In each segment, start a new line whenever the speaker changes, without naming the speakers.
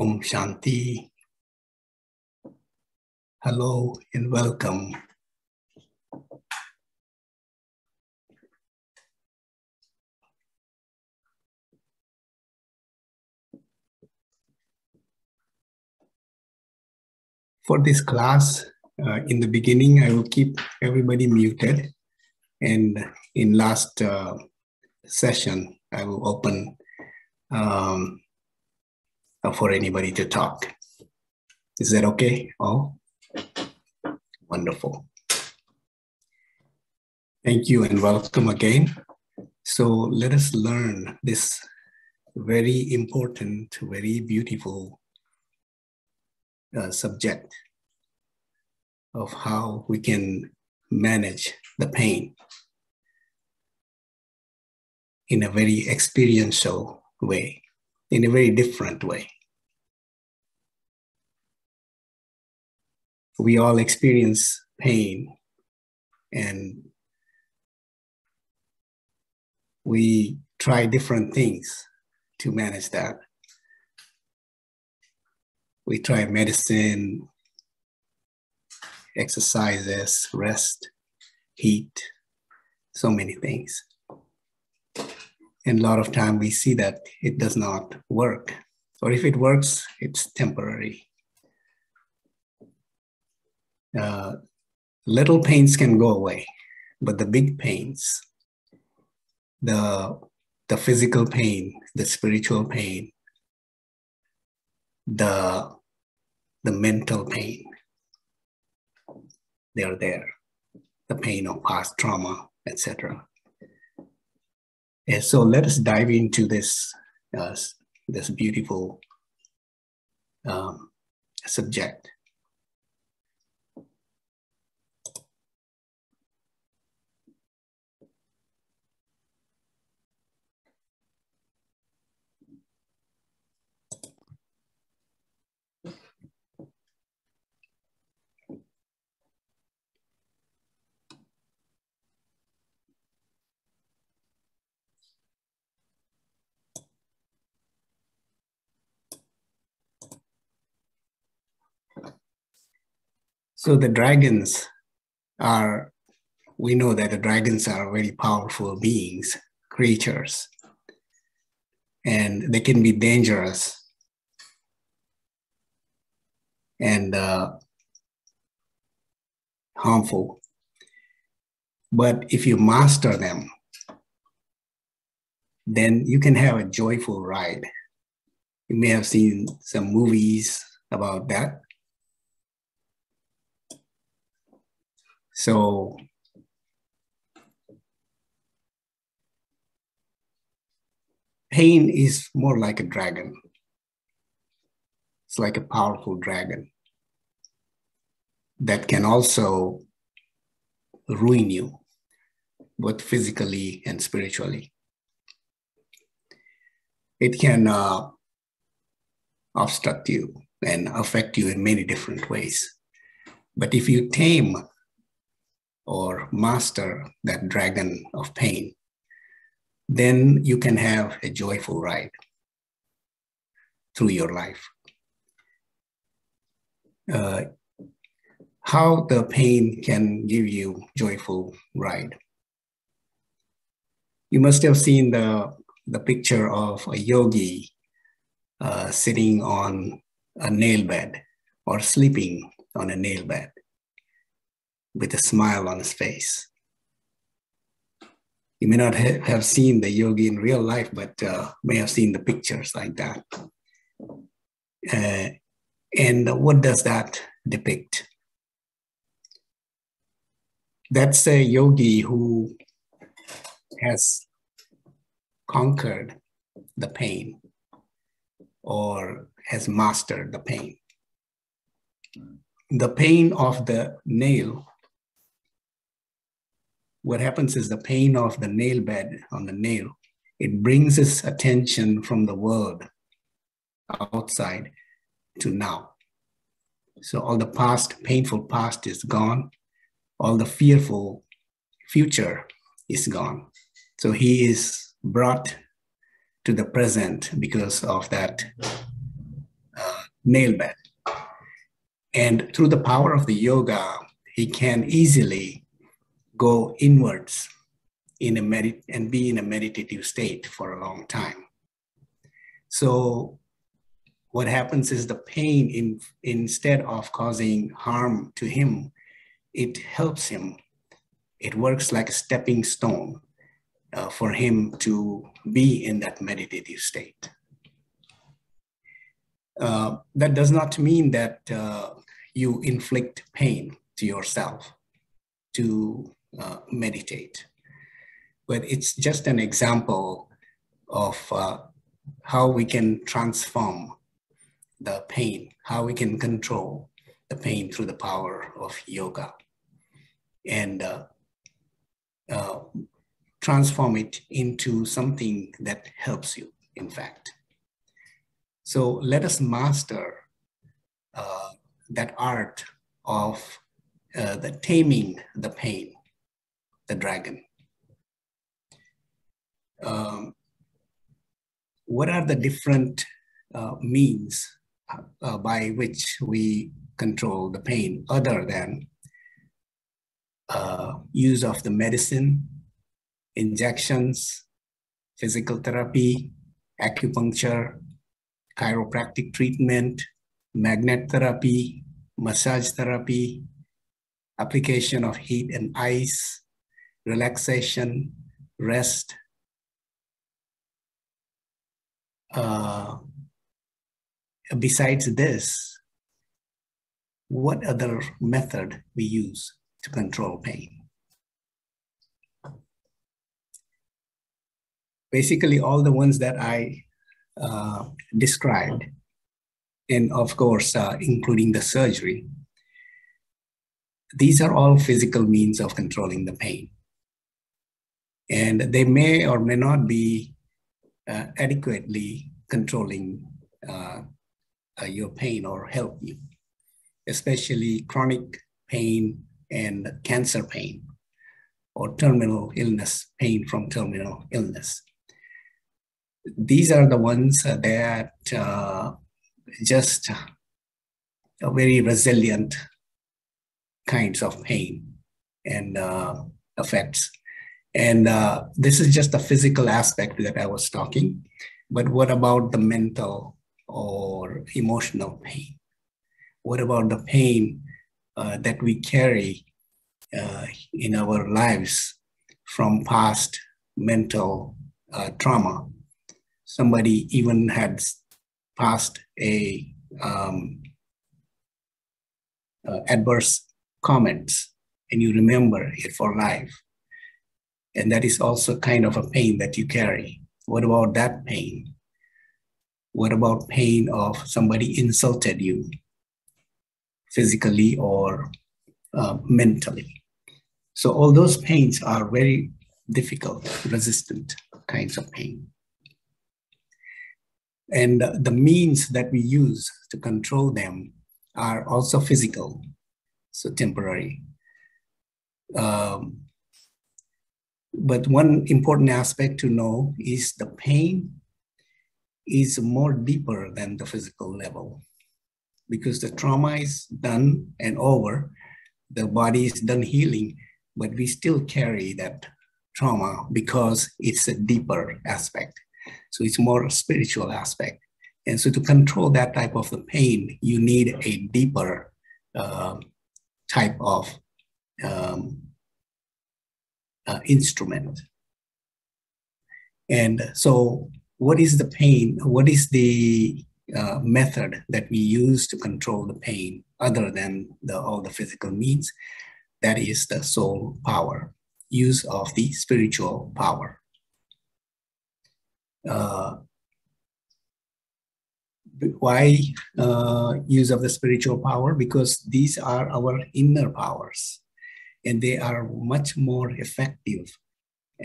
Om Shanti. Hello and welcome. For this class, uh, in the beginning, I will keep everybody muted. And in last uh, session, I will open um, for anybody to talk. Is that okay? Oh, wonderful. Thank you and welcome again. So let us learn this very important, very beautiful uh, subject of how we can manage the pain in a very experiential way, in a very different way. We all experience pain and we try different things to manage that. We try medicine, exercises, rest, heat, so many things. And a lot of time we see that it does not work. Or if it works, it's temporary. Uh, little pains can go away, but the big pains, the, the physical pain, the spiritual pain, the, the mental pain, they're there. The pain of past trauma, etc. And so let us dive into this, uh, this beautiful um, subject. So the dragons are, we know that the dragons are very powerful beings, creatures, and they can be dangerous. And uh, harmful. But if you master them, then you can have a joyful ride. You may have seen some movies about that. So pain is more like a dragon. It's like a powerful dragon that can also ruin you, both physically and spiritually. It can uh, obstruct you and affect you in many different ways. But if you tame or master that dragon of pain, then you can have a joyful ride through your life. Uh, how the pain can give you joyful ride. You must have seen the, the picture of a yogi uh, sitting on a nail bed or sleeping on a nail bed with a smile on his face. You may not ha- have seen the yogi in real life, but uh, may have seen the pictures like that. Uh, and what does that depict? That's a yogi who has conquered the pain or has mastered the pain. The pain of the nail what happens is the pain of the nail bed on the nail, it brings his attention from the world outside to now. So all the past, painful past is gone. All the fearful future is gone. So he is brought to the present because of that uh, nail bed. And through the power of the yoga, he can easily go inwards in a medit- and be in a meditative state for a long time. So what happens is the pain in, instead of causing harm to him, it helps him. It works like a stepping stone uh, for him to be in that meditative state. Uh, that does not mean that uh, you inflict pain to yourself to uh, meditate, but it's just an example of uh, how we can transform the pain, how we can control the pain through the power of yoga. And uh, uh, transform it into something that helps you, in fact. So let us master uh, that art of uh, the taming the pain, the dragon. Um, what are the different uh, means uh, by which we control the pain other than uh, use of the medicine, injections, physical therapy, acupuncture, chiropractic treatment, magnet therapy, massage therapy, application of heat and ice, relaxation, rest, uh, besides this, what other method we use to control pain? Basically, all the ones that I uh, described, and of course, uh, including the surgery, these are all physical means of controlling the pain. And they may or may not be uh, adequately controlling uh, uh, your pain or help you, especially chronic pain and cancer pain or terminal illness, pain from terminal illness. These are the ones that uh, just very resilient kinds of pain and uh, effects. And uh, this is just the physical aspect that I was talking. But what about the mental or emotional pain? What about the pain uh, that we carry uh, in our lives from past mental uh, trauma? Somebody even had passed a um, uh, adverse comments and you remember it for life. And that is also kind of a pain that you carry. What about that pain? What about pain of somebody insulted you physically or uh, mentally? So all those pains are very difficult, resistant kinds of pain. And the means that we use to control them are also physical, so temporary. Um, but one important aspect to know is the pain is more deeper than the physical level because the trauma is done and over, the body is done healing, but we still carry that trauma because it's a deeper aspect. So it's more spiritual aspect. And so to control that type of the pain, you need a deeper uh, type of um, uh, instrument. And so what is the pain? What is the uh, method that we use to control the pain other than the, all the physical means? That is the soul power, use of the spiritual power. Uh, why uh, use of the spiritual power? Because these are our inner powers and they are much more effective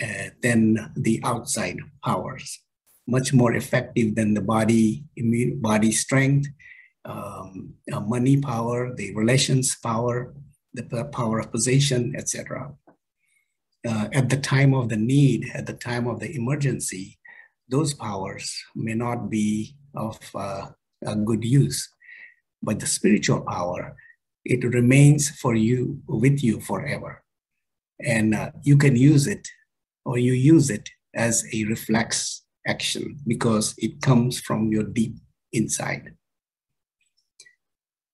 uh, than the outside powers much more effective than the body immune body strength, um, uh, money power, the relations power, the power of position, etc. Uh, at the time of the need, at the time of the emergency, those powers may not be of uh, good use. but the spiritual power, it remains for you, with you forever. And uh, you can use it or you use it as a reflex action because it comes from your deep inside.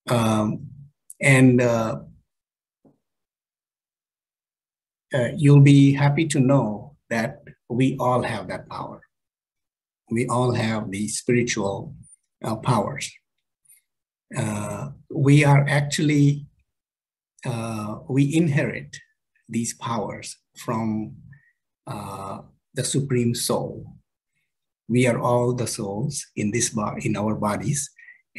Um, and uh, uh, you'll be happy to know that we all have that power. We all have the spiritual uh, powers. We are actually, uh, we inherit these powers from uh, the Supreme Soul. We are all the souls in this bo- in our bodies,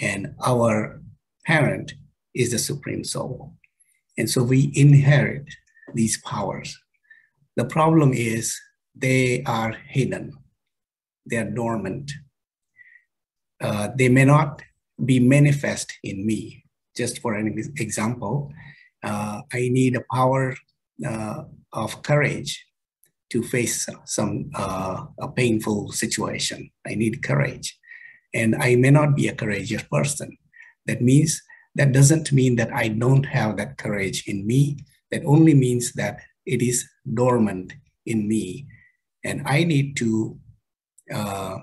and our parent is the Supreme Soul. And so we inherit these powers. The problem is they are hidden, they are dormant. Uh, they may not be manifest in me. Just for an example, uh, I need a power uh, of courage to face some uh, a painful situation. I need courage, and I may not be a courageous person. That means that doesn't mean that I don't have that courage in me. That only means that it is dormant in me, and I need to uh,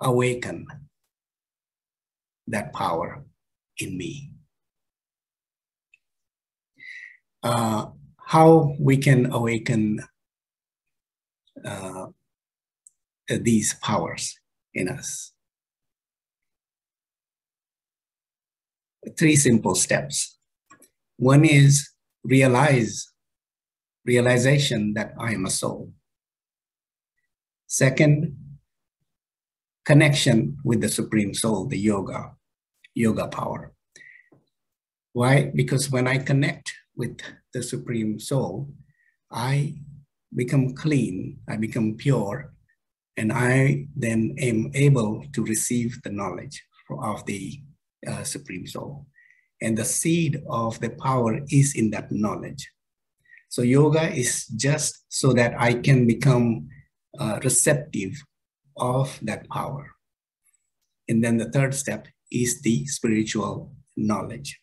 awaken that power in me. Uh, how we can awaken uh, these powers in us. Three simple steps. One is realize, realization that I am a soul. Second, connection with the Supreme Soul, the yoga, yoga power. Why? Because when I connect with the Supreme Soul, I become clean, I become pure, and I then am able to receive the knowledge of the uh, Supreme Soul. And the seed of the power is in that knowledge. So, yoga is just so that I can become uh, receptive of that power. And then the third step is the spiritual knowledge.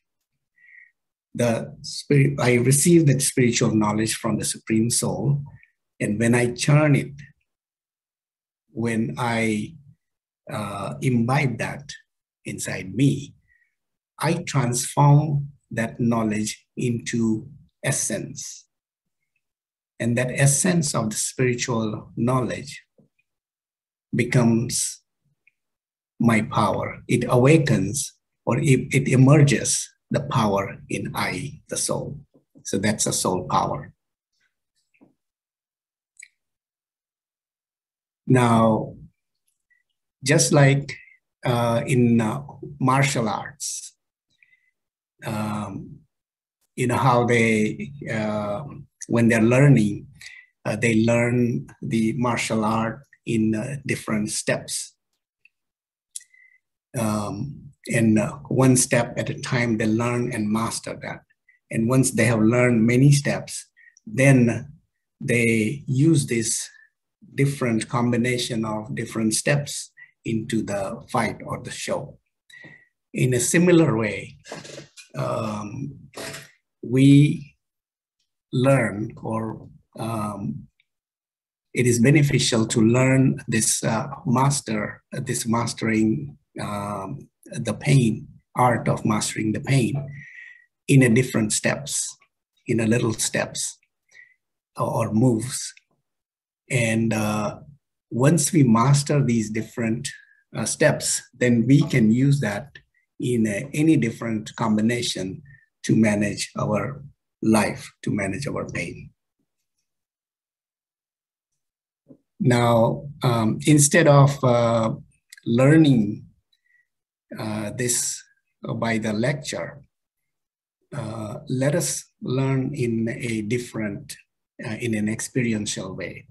The spirit, I receive that spiritual knowledge from the Supreme Soul, and when I churn it, when I uh, imbibe that inside me, I transform that knowledge into essence. And that essence of the spiritual knowledge becomes my power. It awakens or it, it emerges the power in I, the soul. So that's a soul power. Now, just like uh, in uh, martial arts, um, you know how they, uh, when they're learning, uh, they learn the martial art in uh, different steps. Um, and uh, one step at a time, they learn and master that. And once they have learned many steps, then they use this different combination of different steps into the fight or the show. In a similar way, um, we learn or um, it is beneficial to learn this uh, master, this mastering um, the pain, art of mastering the pain in a different steps, in a little steps or moves. And uh, once we master these different uh, steps, then we can use that in a, any different combination to manage our life, to manage our pain. Now, um, instead of uh, learning uh, this by the lecture, uh, let us learn in a different, uh, in an experiential way.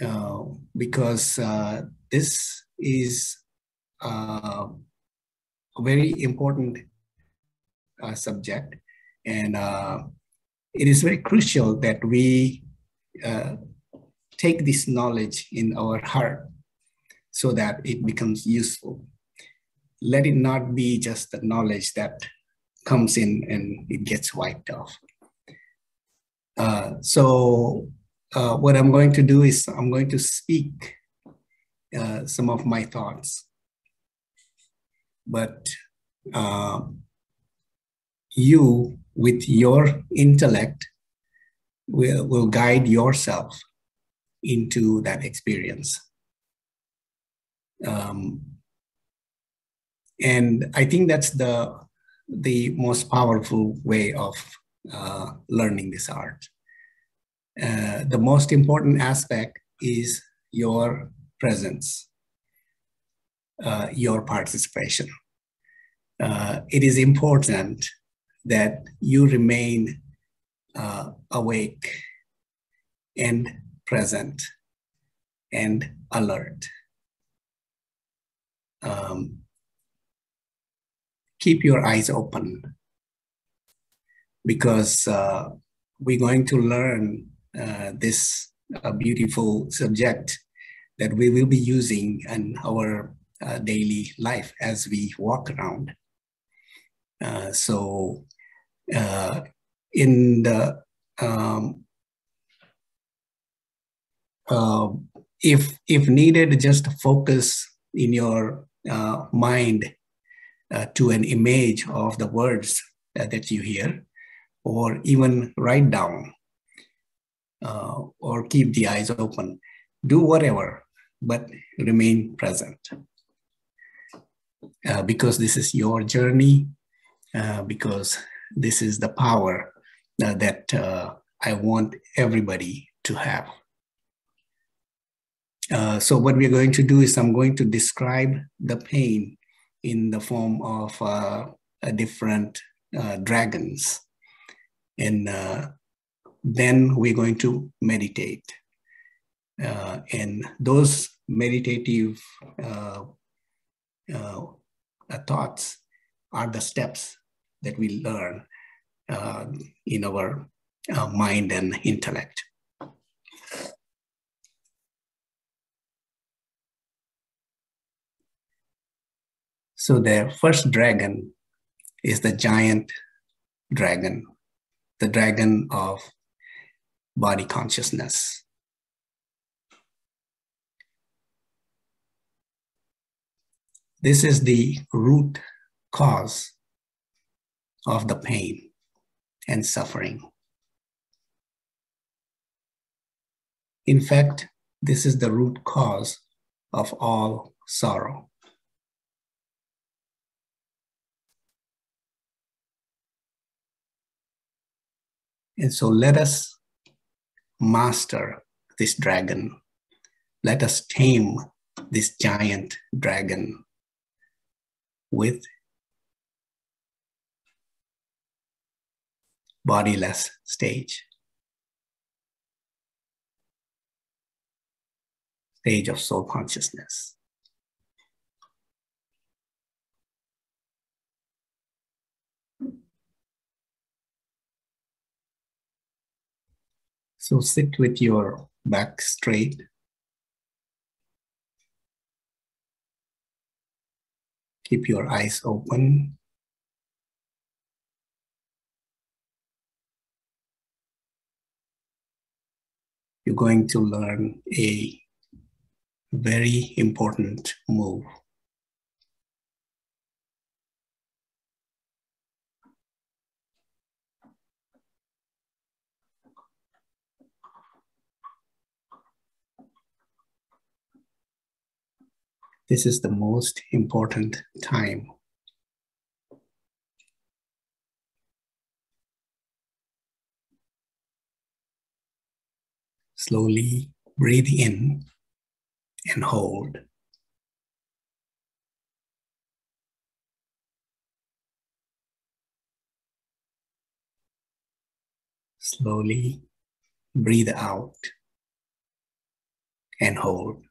Uh, because uh, this is a very important subject and it is very crucial that we take this knowledge in our heart so that it becomes useful. Let it not be just the knowledge that comes in and it gets wiped off. Uh, so uh, what I'm going to do is I'm going to speak uh, some of my thoughts, but uh, you with your intellect will, will guide yourself into that experience. Um, and I think that's the the most powerful way of uh, learning this art. Uh, the most important aspect is your presence, uh, your participation. Uh, it is important that you remain uh, awake and present and alert. Um, keep your eyes open because uh, we're going to learn uh, this uh, beautiful subject that we will be using in our uh, daily life as we walk around. Uh, so uh, in the um, if if needed, just focus in your mind uh, to an image of the words uh, that you hear, or even write down, uh, or keep the eyes open. Do whatever, but remain present. Uh, because this is your journey, because this is the power that I want everybody to have. Uh, so what we're going to do is I'm going to describe the pain in the form of uh, different uh, dragons. And uh, then we're going to meditate. Uh, and those meditative thoughts are the steps that we learn in our mind and intellect. So the first dragon is the giant dragon, the dragon of body consciousness. This is the root cause of the pain and suffering. In fact, this is the root cause of all sorrow. And so let us master this dragon. Let us tame this giant dragon with bodiless stage. Stage of soul consciousness. So sit with your back straight. Keep your eyes open. You're going to learn a very important move. This is the most important time. Slowly breathe in and hold. Slowly breathe out and hold.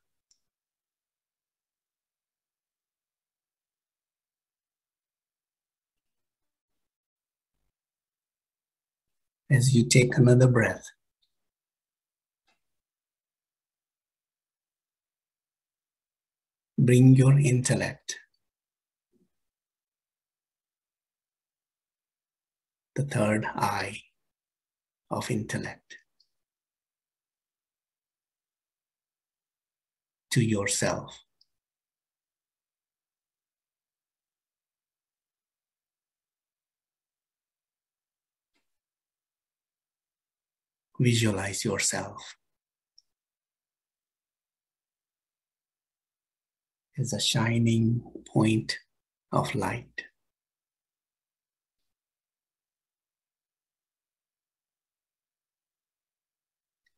as you take another breath. Bring your intellect, the third eye of intellect, to yourself. Visualize yourself as a shining point of light.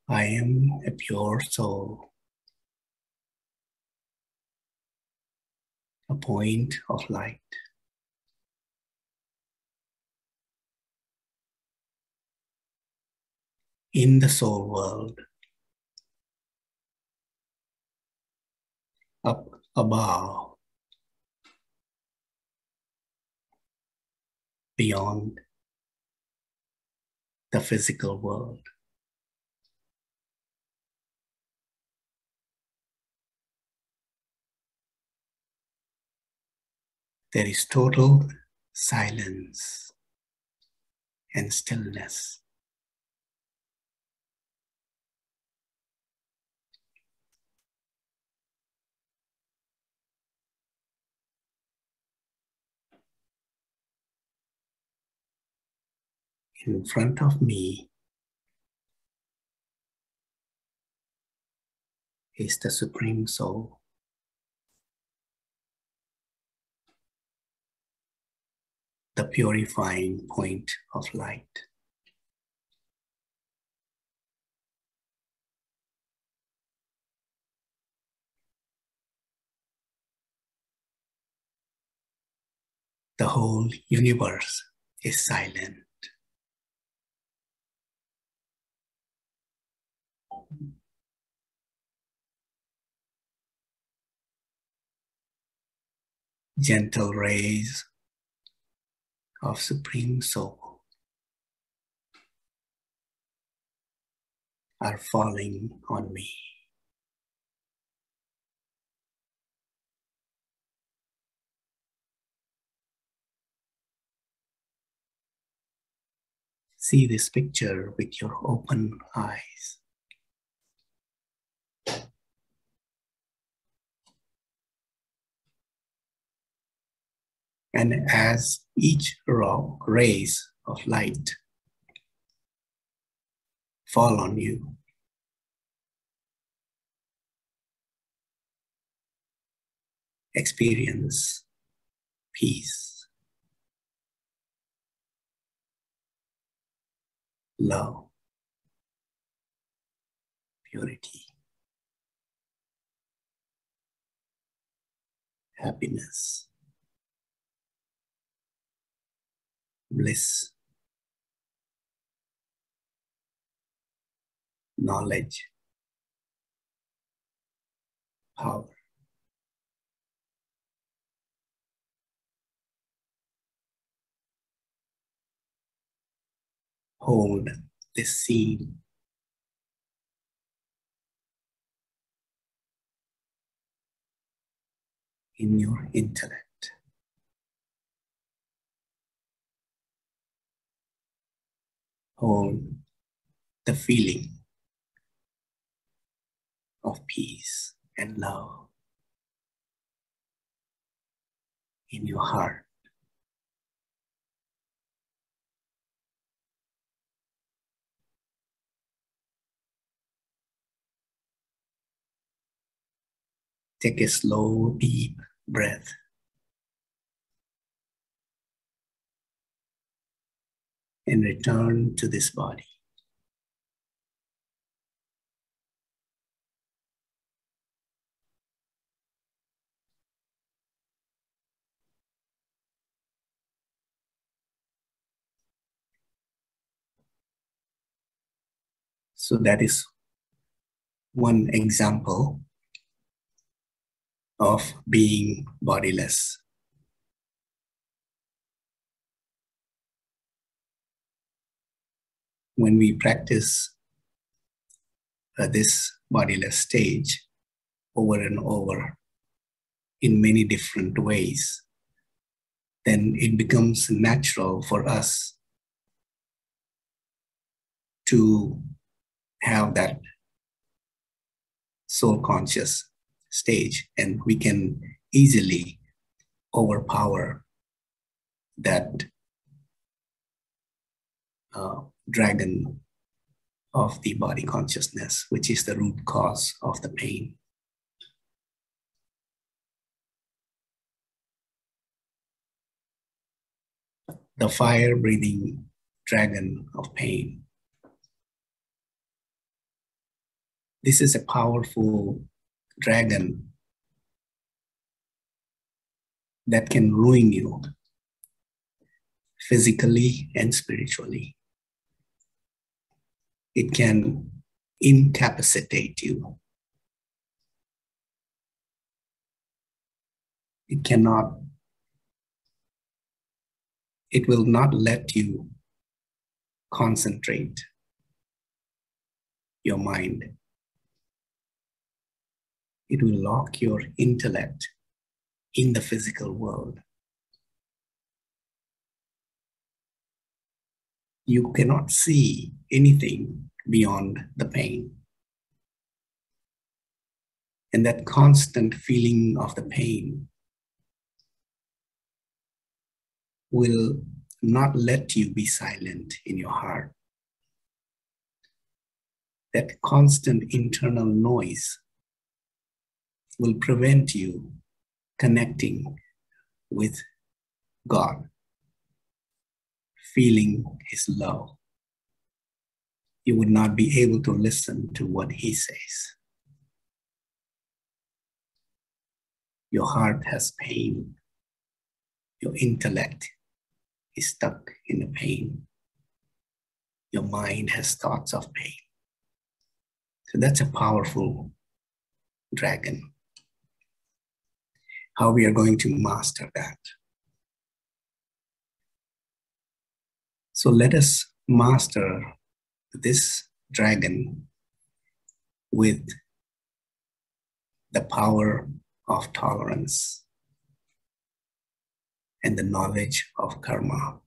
I am a pure soul, a point of light. In the soul world, up above, beyond the physical world. There is total silence and stillness. In front of me is the Supreme Soul. the purifying point of light. The whole universe is silent. Gentle rays of Supreme Soul are falling on me. See this picture with your open eyes. And as each raw rays of light fall on you, experience peace, love, purity, happiness. Bliss, knowledge, power. Hold this seed in your intellect. Hold the feeling of peace and love in your heart. Take a slow, deep breath. And return to this body. So that is one example of being bodiless. When we practice uh, this bodiless stage over and over in many different ways, then it becomes natural for us to have that soul conscious stage and we can easily overpower that uh, dragon of the body consciousness, which is the root cause of the pain. The fire breathing dragon of pain. This is a powerful dragon that can ruin you physically and spiritually. It can incapacitate you. It cannot, it will not let you concentrate your mind. It will lock your intellect in the physical world. You cannot see anything beyond the pain. And that constant feeling of the pain will not let you be silent in your heart. That constant internal noise will prevent you connecting with God, feeling His love. You would not be able to listen to what He says. Your heart has pain. Your intellect is stuck in the pain. Your mind has thoughts of pain. So that's a powerful dragon how we are going to master that. So let us master this dragon with the power of tolerance and the knowledge of karma.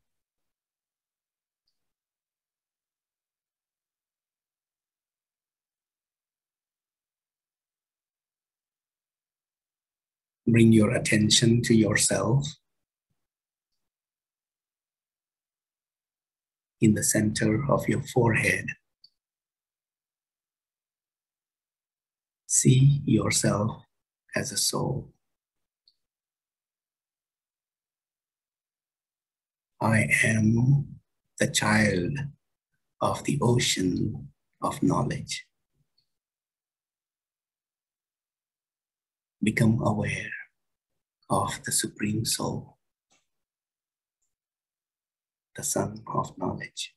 bring your attention to yourself in the center of your forehead. See yourself as a soul. I am the child of the ocean of knowledge. Become aware of the Supreme Soul, the Sun of Knowledge.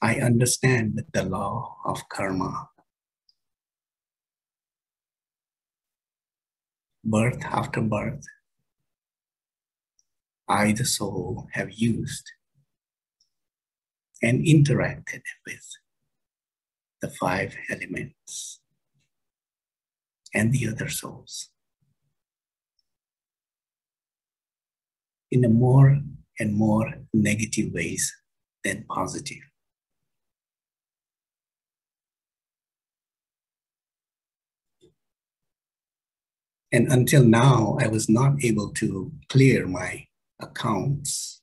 I understand the law of karma. Birth after birth, I, the soul, have used and interacted with the five elements and the other souls in a more and more negative ways than positive. And until now, I was not able to clear my accounts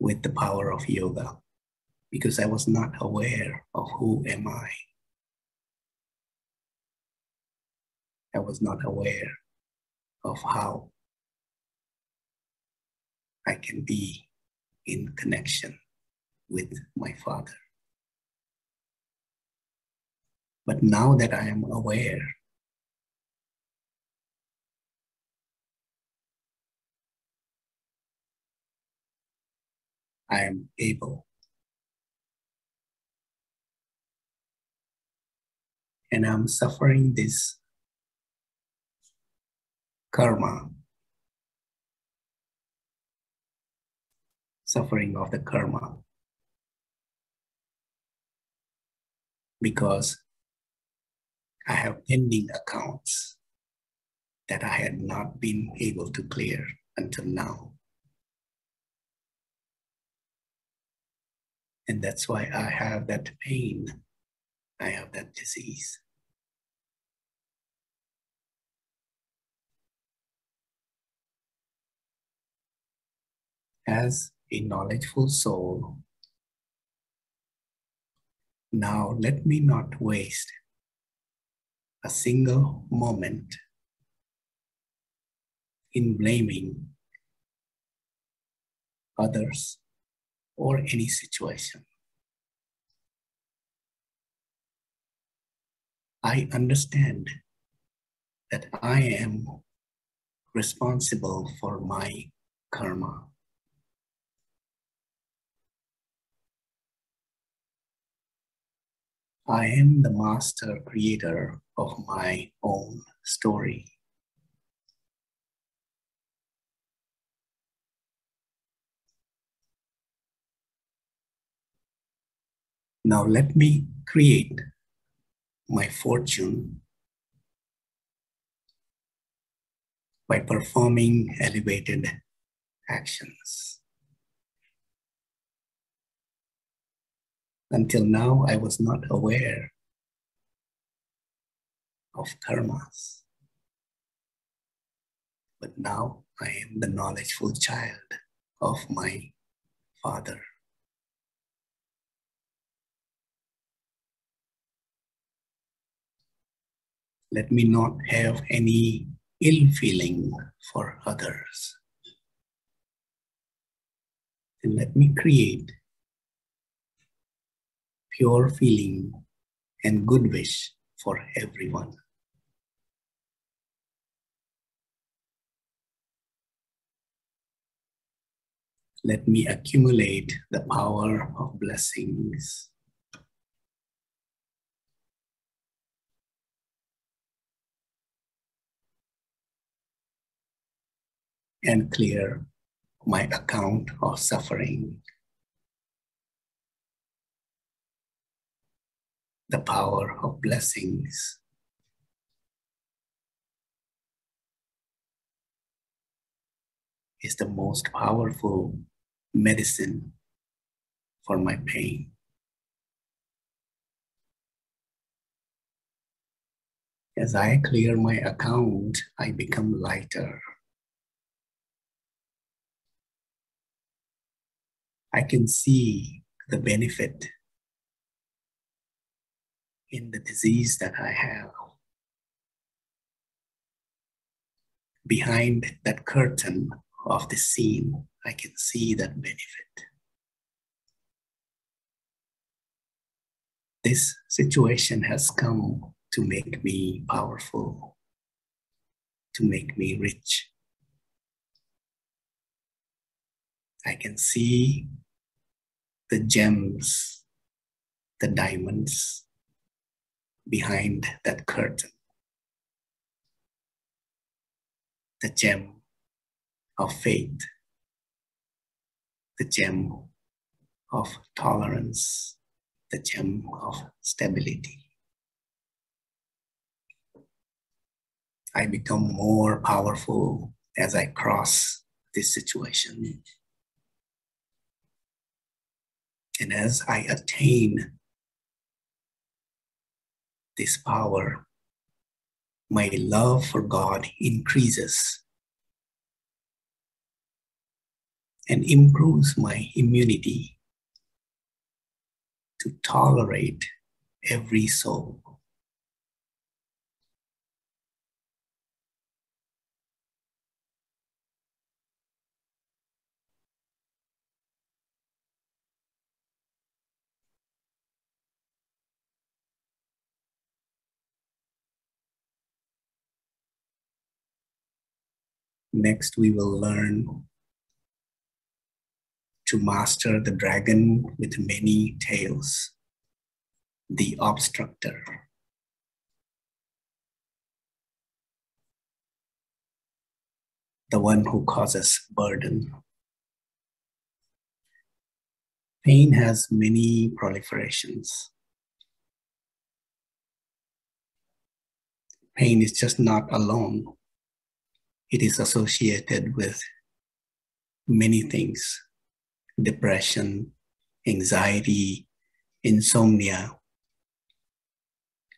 with the power of yoga because I was not aware of who am I. I was not aware of how I can be in connection with my Father. But now that I am aware I am able. And I'm suffering this karma, suffering of the karma, because I have pending accounts that I had not been able to clear until now. And that's why I have that pain. I have that disease. As a knowledgeful soul, now let me not waste a single moment in blaming others or any situation. I understand that I am responsible for my karma. I am the master creator of my own story. Now let me create my fortune by performing elevated actions. Until now, I was not aware of karmas. But now I am the knowledgeful child of my Father. Let me not have any ill feeling for others. And let me create pure feeling and good wish for everyone. Let me accumulate the power of blessings. And clear my account of suffering. The power of blessings. is the most powerful medicine for my pain. As I clear my account, I become lighter. I can see the benefit in the disease that I have. Behind that curtain of the scene, I can see that benefit. This situation has come to make me powerful, to make me rich. I can see the gems, the diamonds behind that curtain. The gem of faith, the gem of tolerance, the gem of stability. I become more powerful as I cross this situation. And as I attain this power, my love for God increases and improves my immunity to tolerate every soul. Next, we will learn to master the dragon with many tails, the obstructor. The one who causes burden. Pain has many proliferations. Pain is just not alone it is associated with many things depression, anxiety, insomnia,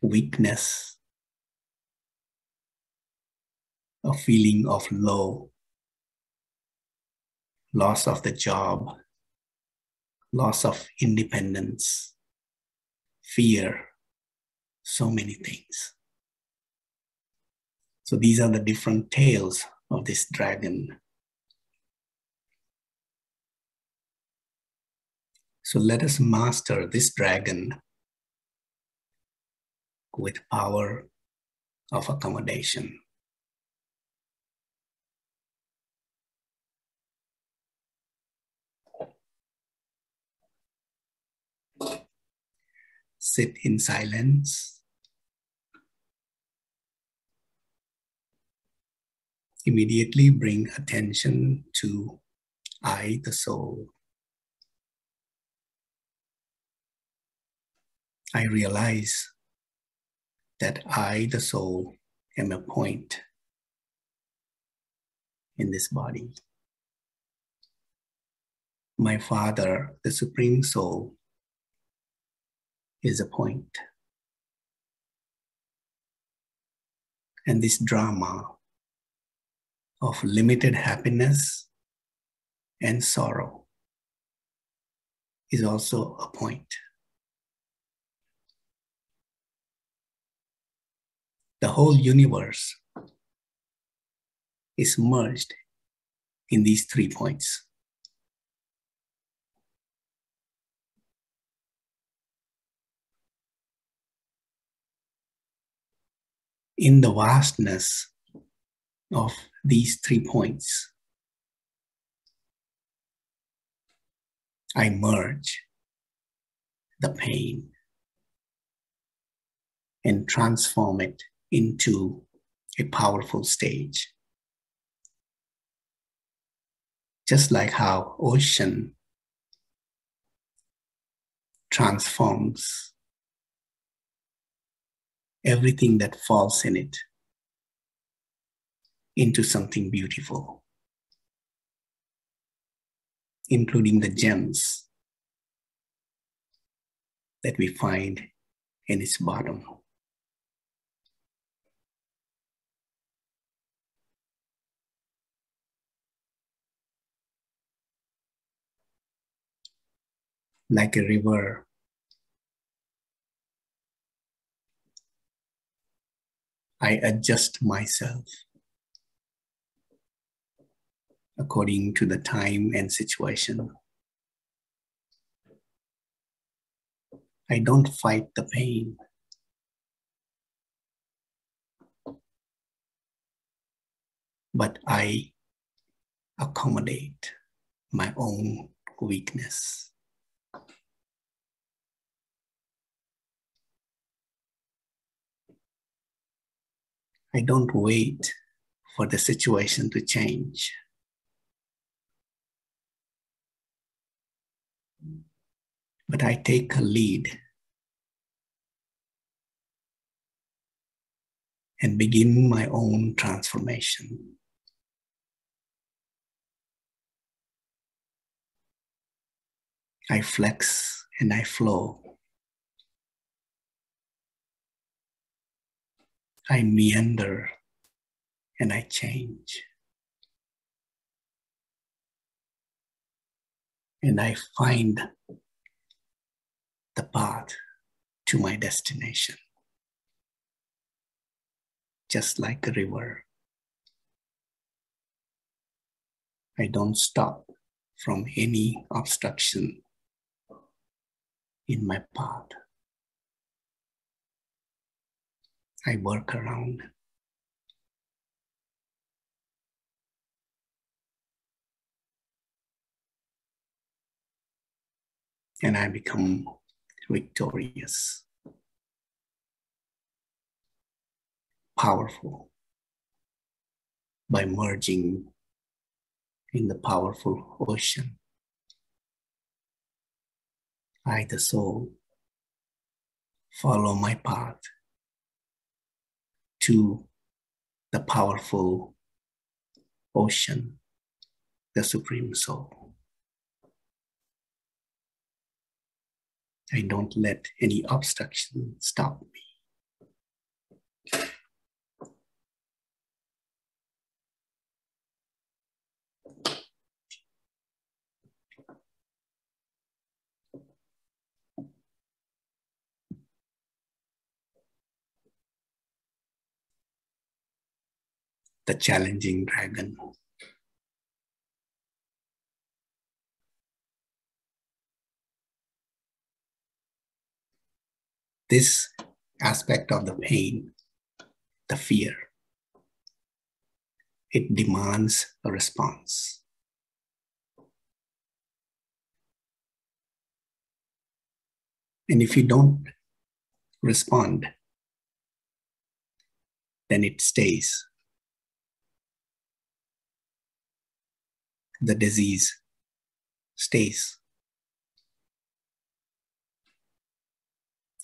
weakness, a feeling of low, loss of the job, loss of independence, fear, so many things. So these are the different tails of this dragon. So let us master this dragon with power of accommodation. Sit in silence. Immediately bring attention to I, the soul. I realize that I, the soul, am a point in this body. My Father, the Supreme Soul, is a point. And this drama of limited happiness and sorrow is also a point. The whole universe is merged in these three points. In the vastness of these three points, I merge the pain and transform it into a powerful stage. Just like how ocean transforms everything that falls in it into something beautiful, including the gems that we find in its bottom. like a river. I adjust myself according to the time and situation. I don't fight the pain. But I accommodate my own weakness. I don't wait for the situation to change. But I take a lead and begin my own transformation. I flex and I flow. I meander and I change. And I find the path to my destination. Just like a river. I don't stop from any obstruction in my path. I work around. And I become victorious, powerful by merging in the powerful ocean. I, the soul, follow my path to the powerful ocean, the Supreme Soul. I don't let any obstruction stop me. the challenging dragon. This aspect of the pain, the fear, it demands a response. And if you don't respond, then it stays. The disease stays.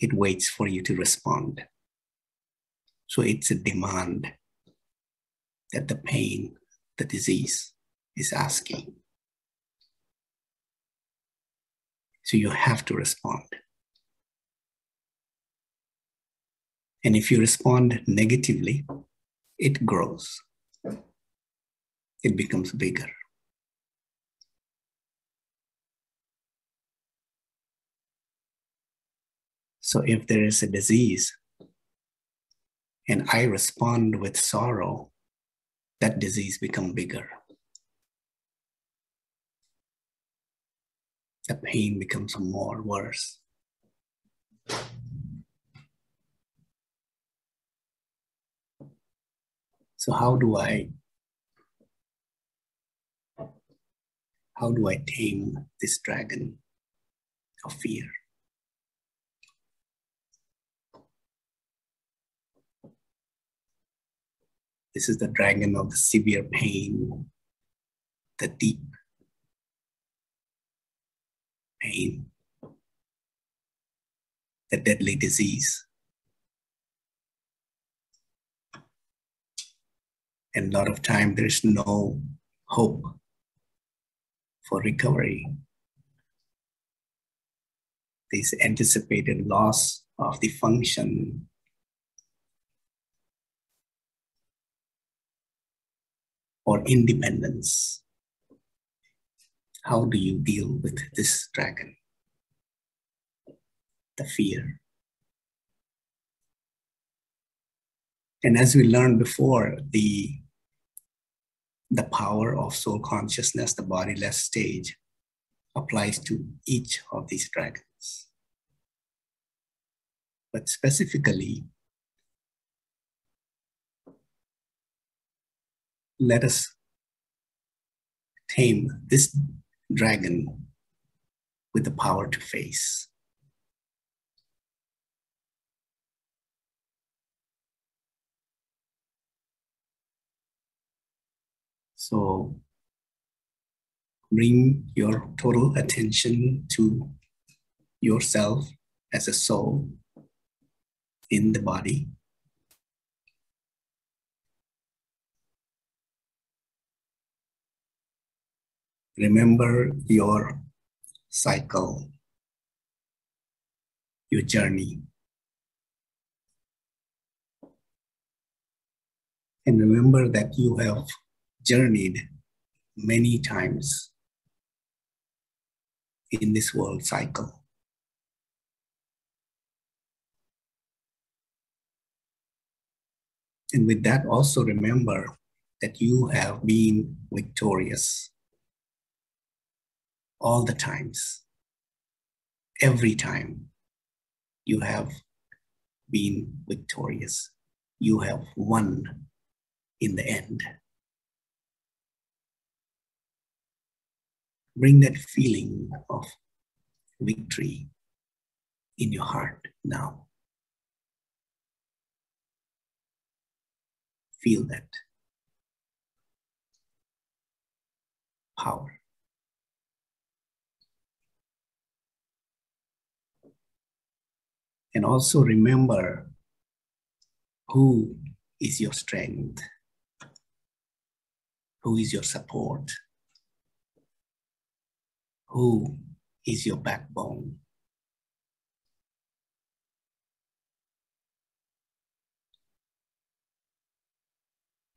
It waits for you to respond. So it's a demand that the pain, the disease is asking. So you have to respond. And if you respond negatively, it grows, it becomes bigger. So if there is a disease and I respond with sorrow, that disease become bigger. The pain becomes more worse. So how do I how do I tame this dragon of fear? This is the dragon of the severe pain, the deep pain, the deadly disease. And a lot of time there's no hope for recovery. This anticipated loss of the function or independence. How do you deal with this dragon? The fear. And as we learned before, the, the power of soul consciousness, the bodiless stage, applies to each of these dragons. But specifically, let us tame this dragon with the power to face. So bring your total attention to yourself as a soul in the body. Remember your cycle, your journey. And remember that you have journeyed many times in this world cycle. And with that, also remember that you have been victorious all the times, every time you have been victorious. You have won in the end. Bring that feeling of victory in your heart now. Feel that power. And also remember who is your strength. Who is your support? Who is your backbone?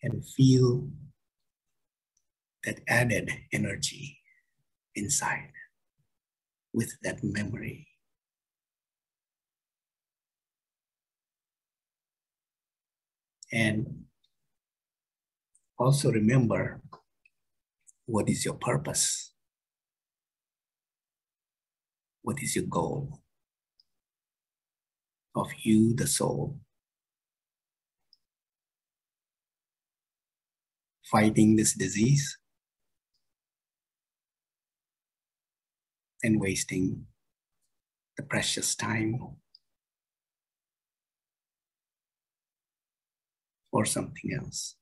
And feel that added energy inside with that memory. And also remember what is your purpose? What is your goal of you, the soul? Fighting this disease and wasting the precious time for something else.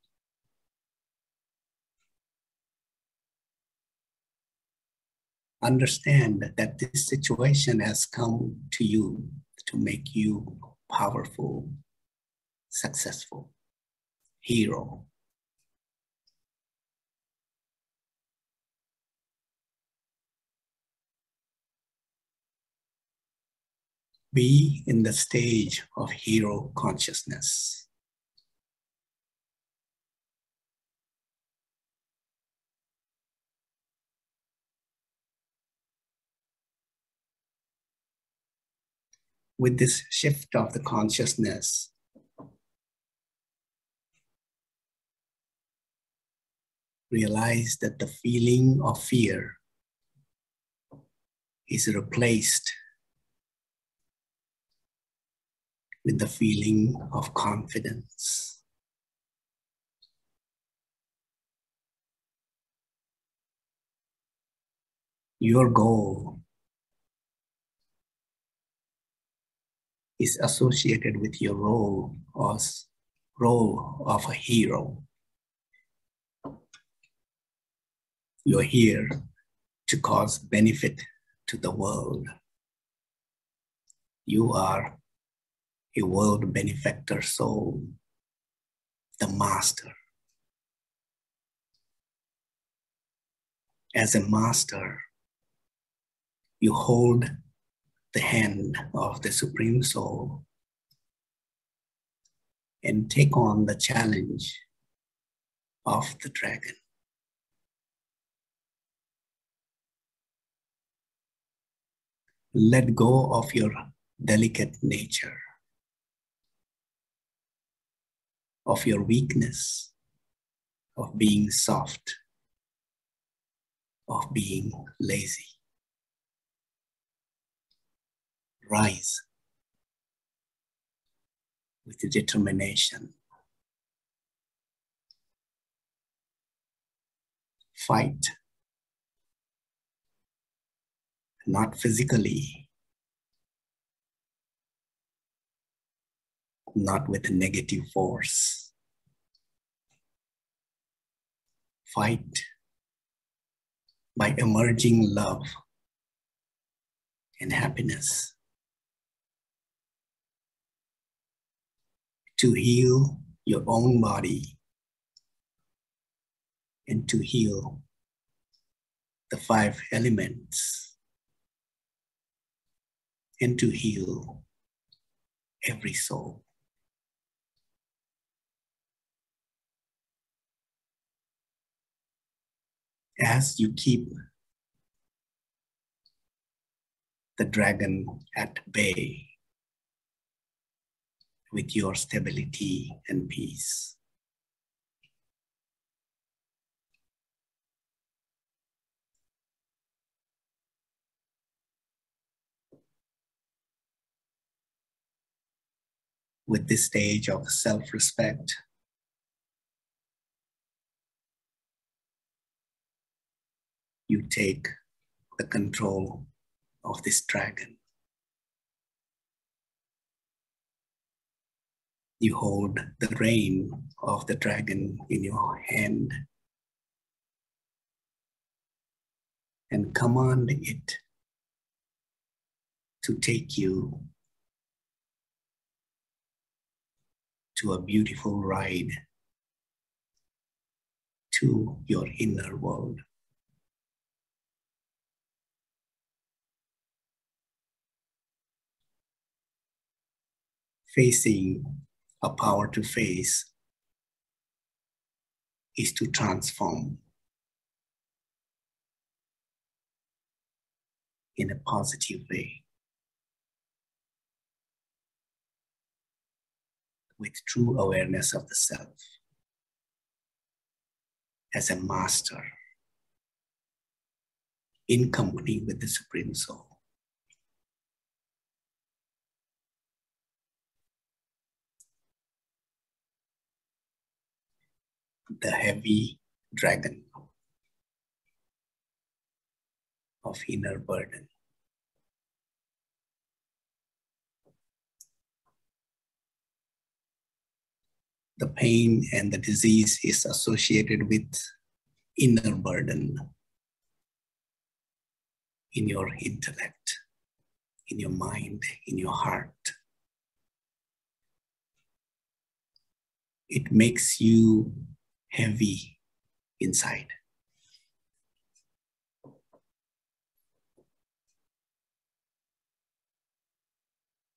Understand that this situation has come to you to make you powerful, successful, hero. Be in the stage of hero consciousness. With this shift of the consciousness, realize that the feeling of fear is replaced with the feeling of confidence. Your goal is associated with your role as role of a hero. You're here to cause benefit to the world. You are a world benefactor soul, the master. As a master, you hold the hand of the Supreme Soul and take on the challenge of the dragon. Let go of your delicate nature, of your weakness, of being soft, of being lazy. Rise with determination. Fight, not physically, not with a negative force. Fight by emerging love and happiness. To heal your own body and to heal the five elements and to heal every soul. As you keep the dragon at bay, with your stability and peace. With this stage of self respect, you take the control of this dragon. You hold the rein of the dragon in your hand and command it to take you to a beautiful ride, to your inner world. Facing a power to face is to transform in a positive way. With true awareness of the self as a master in company with the Supreme Soul. The heavy dragon of inner burden. The pain and the disease is associated with inner burden in your intellect, in your mind, in your heart. It makes you heavy inside.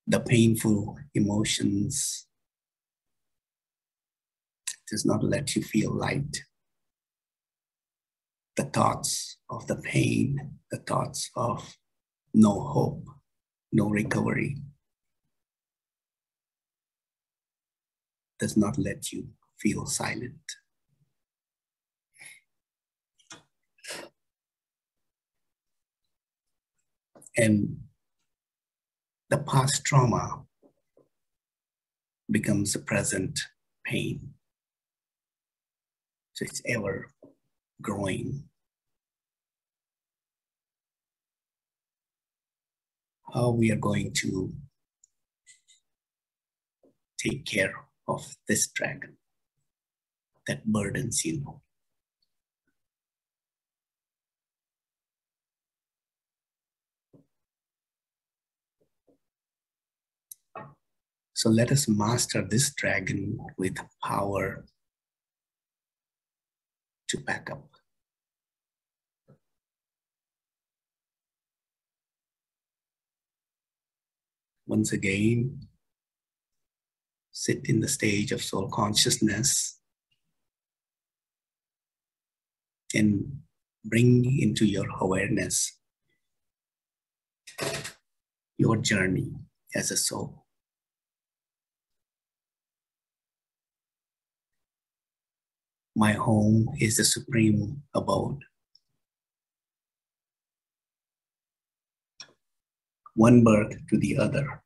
the painful emotions does not let you feel light. The thoughts of the pain, the thoughts of no hope, no recovery, does not let you feel silent. And the past trauma becomes a present pain. So it's ever growing. How we are going to take care of this dragon that burdens you. So let us master this dragon with power to pack up. Once again, sit in the stage of soul consciousness and bring into your awareness your journey as a soul. My home is the supreme abode. One birth to the other.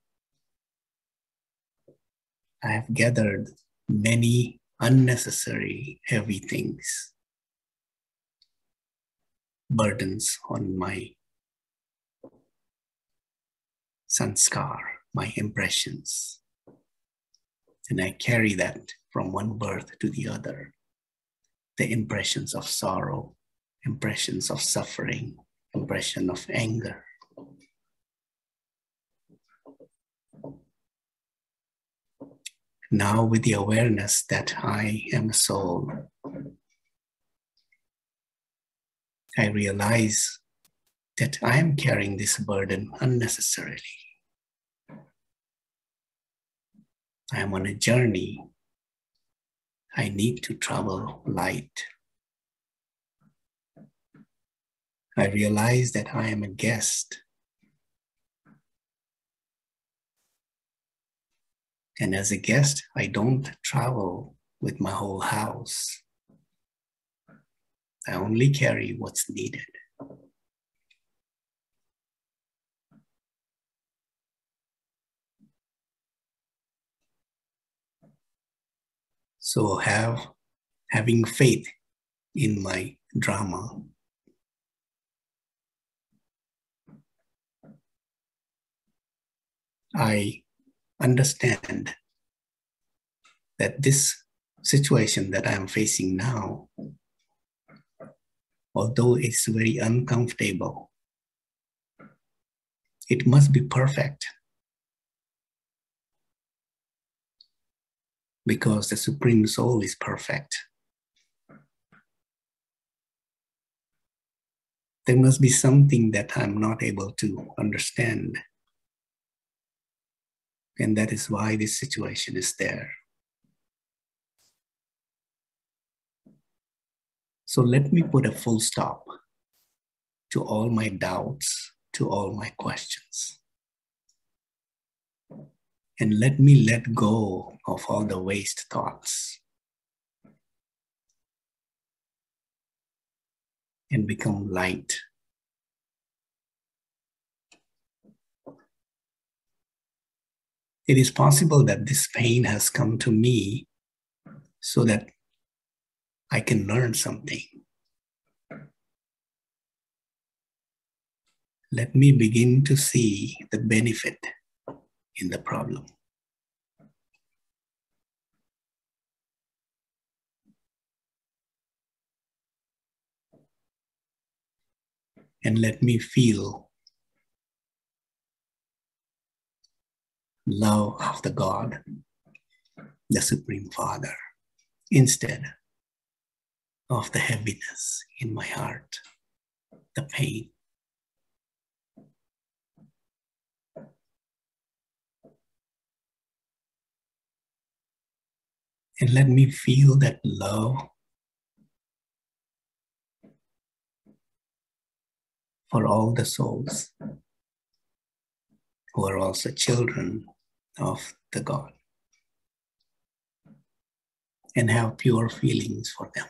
I have gathered many unnecessary heavy things, burdens on my sanskar, my impressions. And I carry that from one birth to the other the impressions of sorrow, impressions of suffering, impression of anger. Now, with the awareness that I am a soul, I realize that I am carrying this burden unnecessarily. I am on a journey I need to travel light. I realize that I am a guest. And as a guest, I don't travel with my whole house. I only carry what's needed. So have having faith in my drama. I understand that this situation that I'm facing now, although it's very uncomfortable, it must be perfect because the Supreme Soul is perfect. There must be something that I'm not able to understand. And that is why this situation is there. So let me put a full stop to all my doubts, to all my questions. And let me let go of all the waste thoughts and become light. It is possible that this pain has come to me so that I can learn something. Let me begin to see the benefit in the problem. And let me feel love of the God, the Supreme Father, instead of the heaviness in my heart, the pain. And let me feel that love for all the souls who are also children of the God and have pure feelings for them.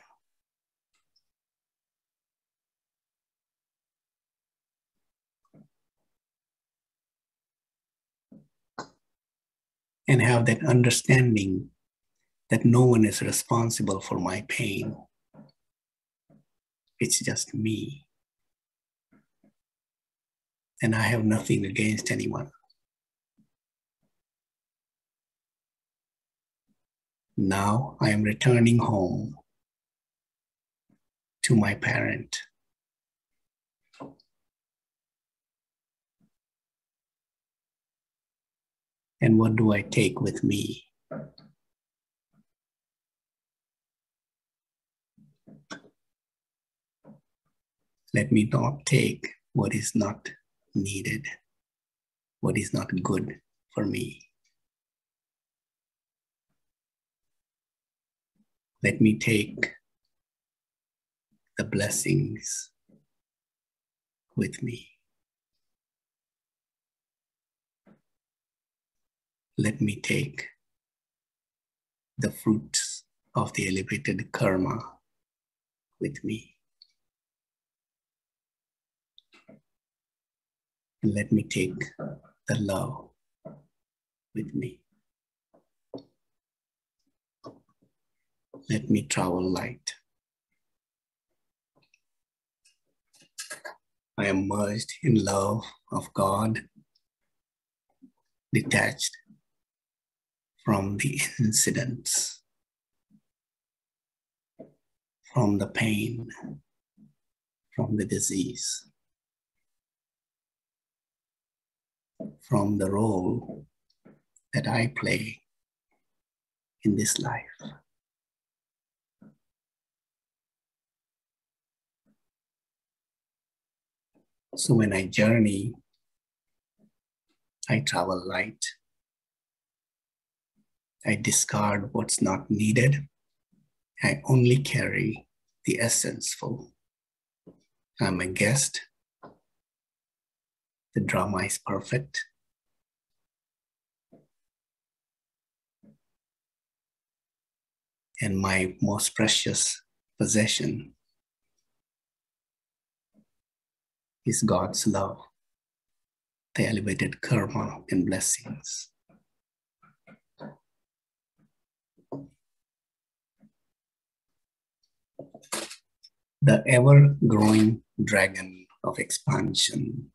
and have that understanding that no one is responsible for my pain. It's just me. And I have nothing against anyone. Now I am returning home to my parent. And what do I take with me? Let me not take what is not needed, what is not good for me. Let me take the blessings with me. let me take the fruits of the elevated karma with me. And let me take the love with me. Let me travel light. I am merged in love of God, detached from the incidents, from the pain, from the disease, from the role that I play in this life. So when I journey, I travel light. I discard what's not needed. I only carry the essence full. I'm a guest. The drama is perfect. And my most precious possession is God's love, the elevated karma and blessings. the ever growing dragon of expansion.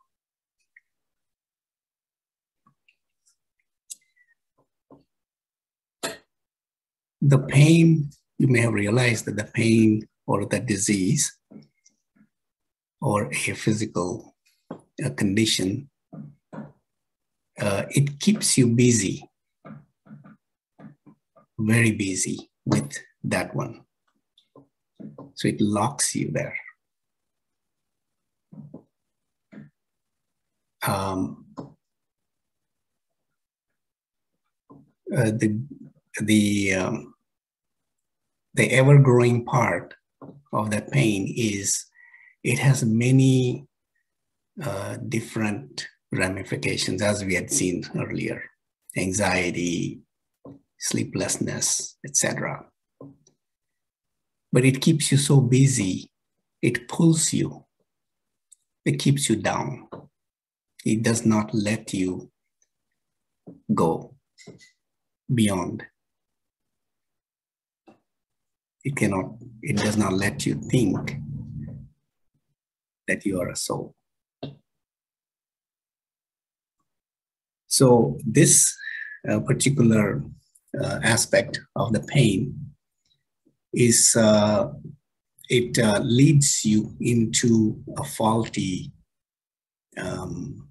The pain, you may have realized that the pain or the disease or a physical condition, uh, it keeps you busy, very busy with that one. So it locks you there. um, uh, the the um, the ever growing part of that pain is it has many uh, different ramifications as we had seen earlier. Anxiety sleeplessness etc but it keeps you so busy it pulls you it keeps you down. It does not let you go beyond it cannot it does not let you think that you are a soul. So this uh, particular uh, aspect of the pain is uh, it uh, leads you into a faulty um,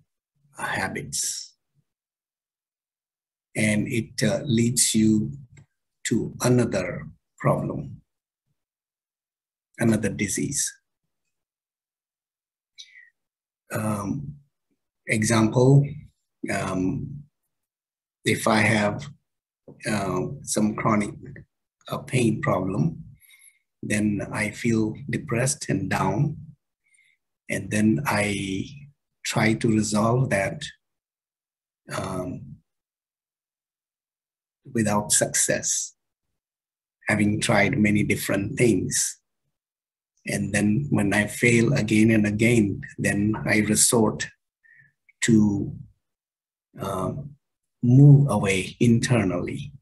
habits. And it uh, leads you to another problem another disease um, example um, if i have uh, some chronic uh, pain problem then I feel depressed and down. And then I try to resolve that um, without success, having tried many different things. And then when I fail again and again, then I resort to um, move away internally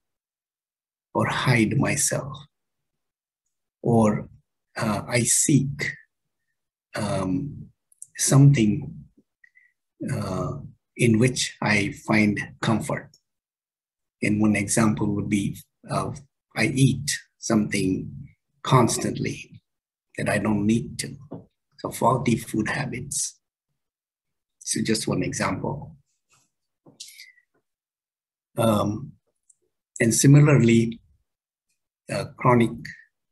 or hide myself or uh, I seek um, something uh, in which I find comfort. And one example would be uh, I eat something constantly that I don't need to. So faulty food habits. So just one example. Um, and similarly, uh, chronic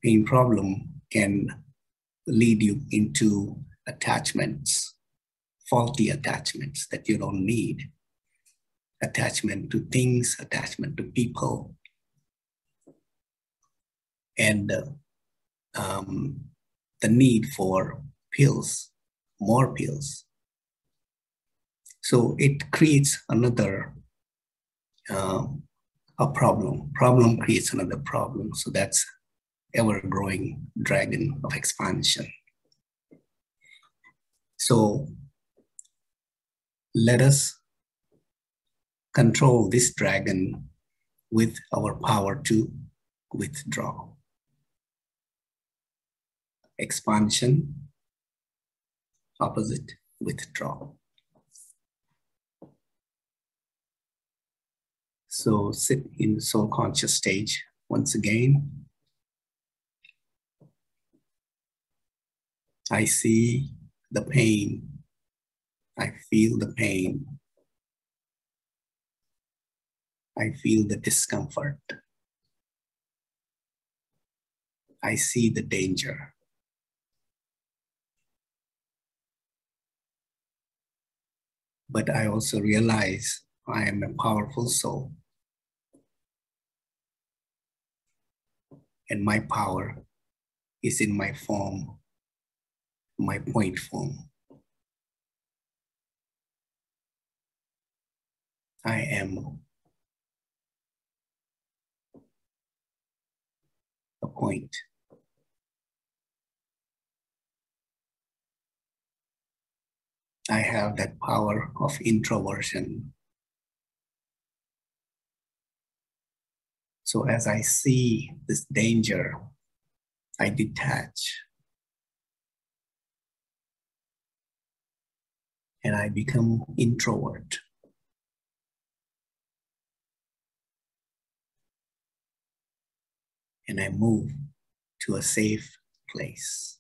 pain problem can lead you into attachments, faulty attachments that you don't need. Attachment to things, attachment to people. And uh, um, the need for pills, more pills. So it creates another um, a problem. Problem creates another problem. So that's ever growing dragon of expansion. So let us control this dragon with our power to withdraw. Expansion, opposite, withdrawal. So sit in the soul conscious stage once again. I see the pain. I feel the pain. I feel the discomfort. I see the danger. But I also realize I am a powerful soul. And my power is in my form my point form. I am a point. I have that power of introversion. So as I see this danger, I detach. and I become introvert. And I move to a safe place,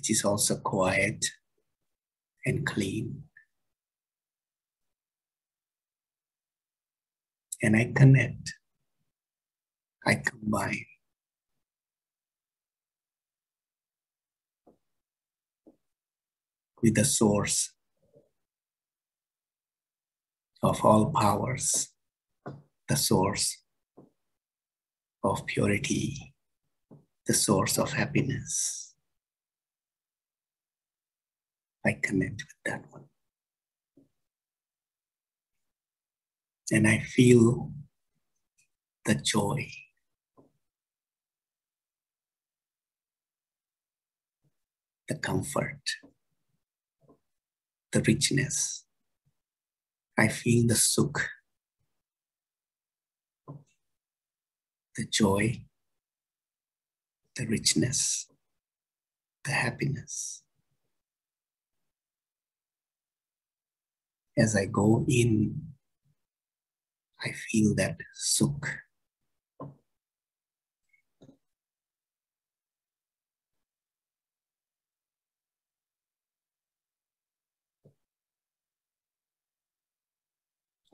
which is also quiet and clean. And I connect, I combine. with the source of all powers, the source of purity, the source of happiness. I connect with that one. And I feel the joy. The comfort, the richness. I feel the sukh, the joy, the richness, the happiness. As I go in, I feel that sukh.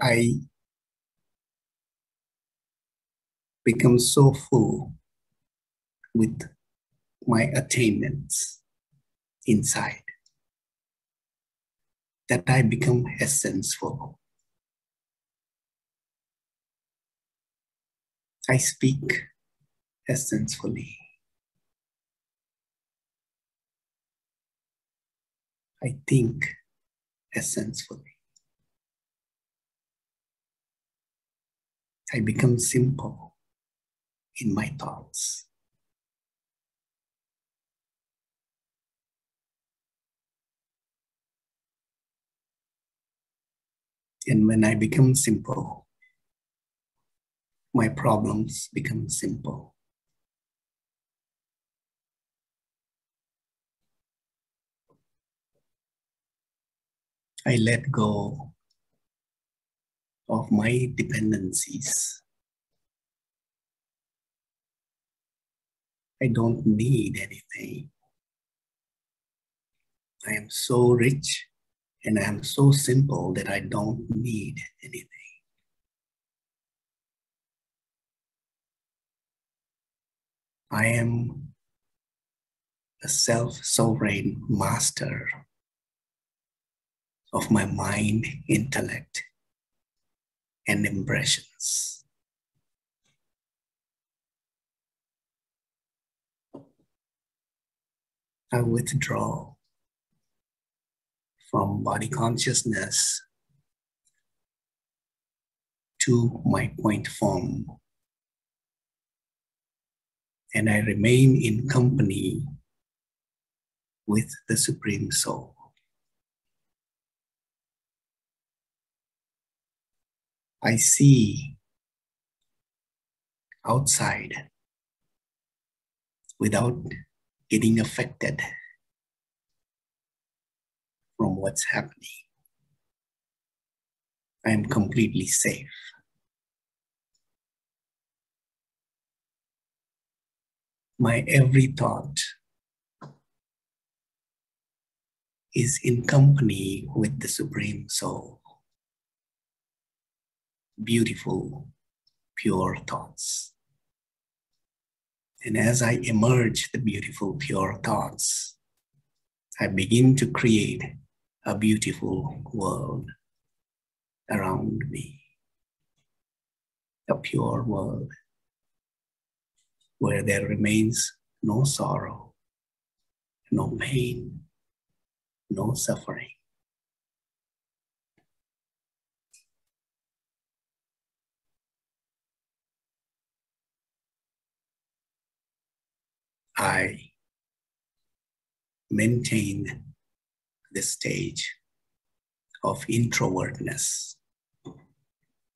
I become so full with my attainments inside that I become essence-full. I speak essence-fully. I think essence-fully. I become simple in my thoughts. And when I become simple, my problems become simple. I let go of my dependencies. I don't need anything. I am so rich and I am so simple that I don't need anything. I am a self sovereign master of my mind, intellect, and impressions. I withdraw from body consciousness to my point form. And I remain in company with the Supreme Soul. I see outside without getting affected what's happening. I am completely safe. My every thought is in company with the Supreme Soul. Beautiful, pure thoughts. And as I emerge the beautiful, pure thoughts, I begin to create a beautiful world around me. A pure world where there remains no sorrow, no pain, no suffering. I maintain the stage of introvertness,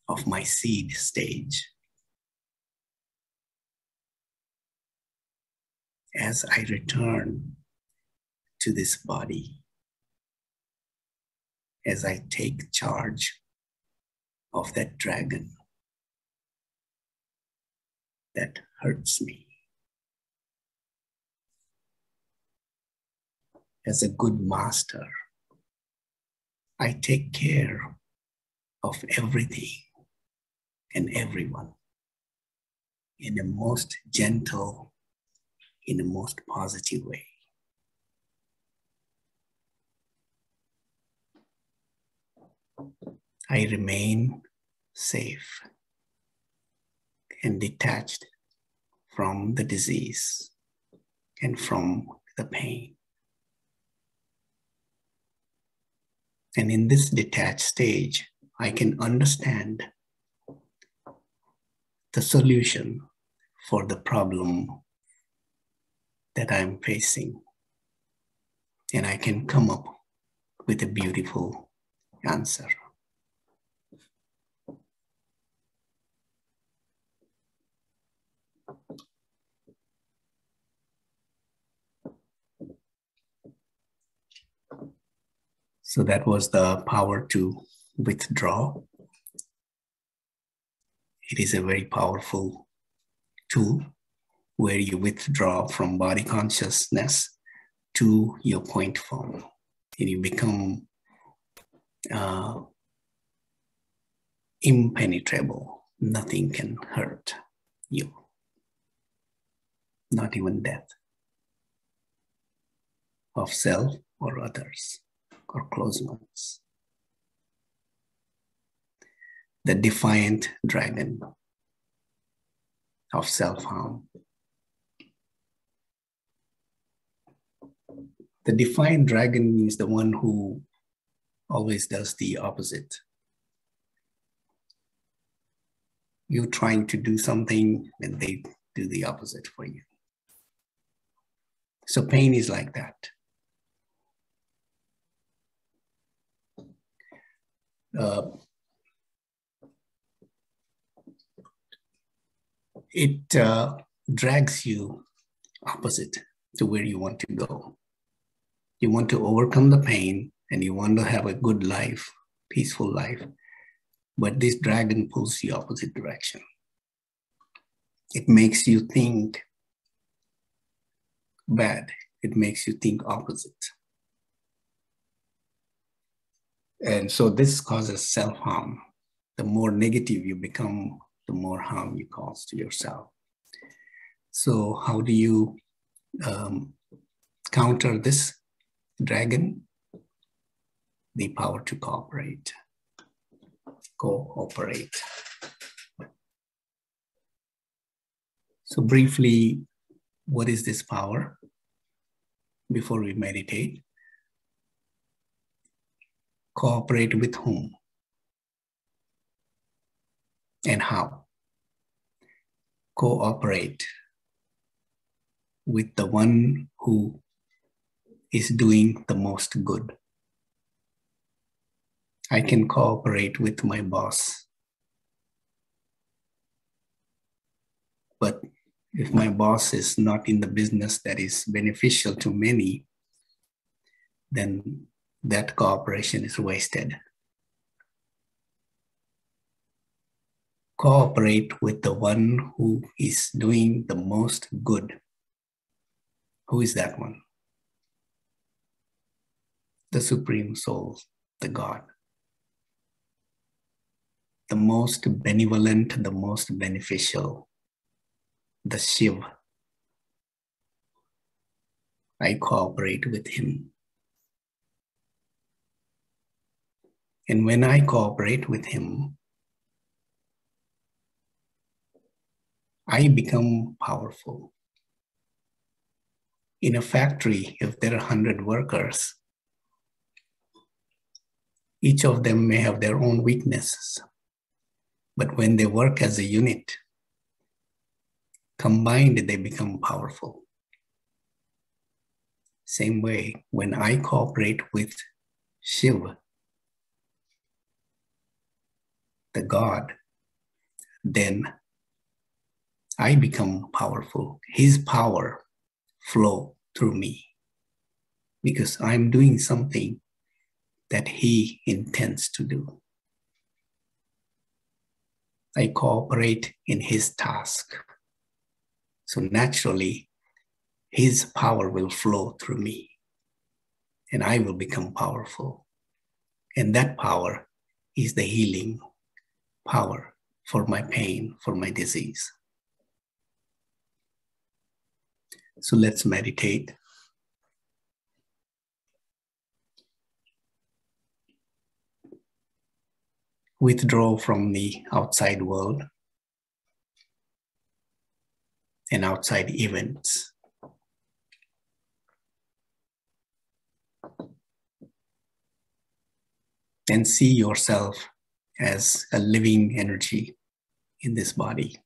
of my seed stage. As I return to this body, as I take charge of that dragon that hurts me. as a good master. I take care of everything and everyone in the most gentle, in the most positive way. I remain safe and detached from the disease and from the pain. And in this detached stage, I can understand the solution for the problem that I'm facing. And I can come up with a beautiful answer. So that was the power to withdraw. It is a very powerful tool where you withdraw from body consciousness to your point form and you become uh, impenetrable. Nothing can hurt you, not even death of self or others or close ones. The defiant dragon of self harm. The defiant dragon is the one who always does the opposite. You're trying to do something and they do the opposite for you. So pain is like that. Uh, it uh, drags you opposite to where you want to go. You want to overcome the pain and you want to have a good life, peaceful life. But this dragon pulls the opposite direction. It makes you think bad, it makes you think opposite. And so this causes self harm. The more negative you become, the more harm you cause to yourself. So, how do you um, counter this dragon? The power to cooperate. Cooperate. So, briefly, what is this power? Before we meditate, cooperate with whom and how. Cooperate with the one who is doing the most good. I can cooperate with my boss. But if my boss is not in the business that is beneficial to many, then that cooperation is wasted. Cooperate with the one who is doing the most good. Who is that one? The Supreme Soul, the God. The most benevolent, the most beneficial, the Shiv. I cooperate with him. And when I cooperate with him, I become powerful. In a factory, if there are 100 workers, each of them may have their own weaknesses. But when they work as a unit, combined, they become powerful. Same way, when I cooperate with Shiva, the God, then I become powerful. His power flow through me because I'm doing something that he intends to do. I cooperate in his task. So naturally, his power will flow through me and I will become powerful. And that power is the healing power for my pain, for my disease. So let's meditate. withdraw from the outside world and outside events. And see yourself as a living energy in this body.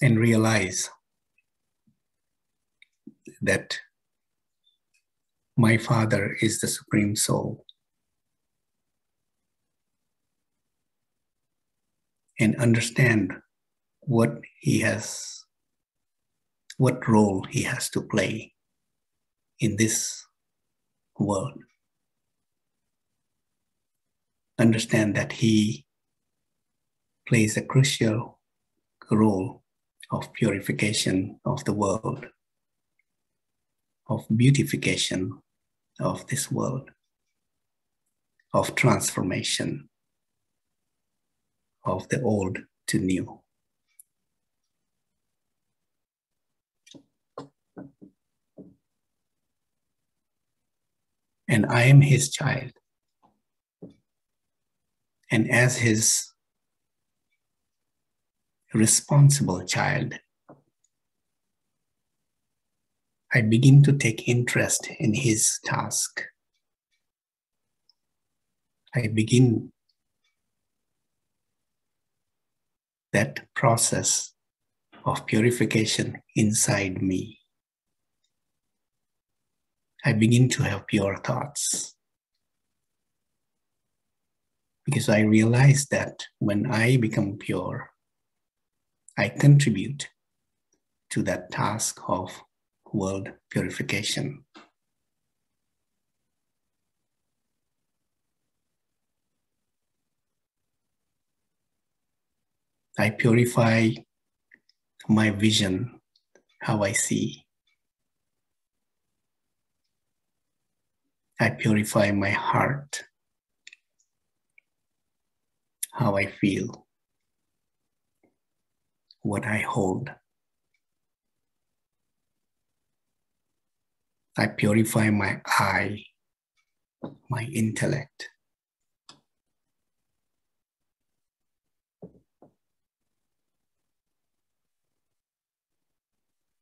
And realize that my Father is the Supreme Soul. And understand what He has, what role He has to play in this world. Understand that He plays a crucial role of purification of the world of beautification of this world, of transformation of the old to new. And I am his child. And as his responsible child, I begin to take interest in his task. I begin that process of purification inside me. I begin to have pure thoughts. Because I realize that when I become pure, I contribute to that task of world purification. I purify my vision, how I see. I purify my heart, how I feel, what I hold. I purify my eye, my intellect.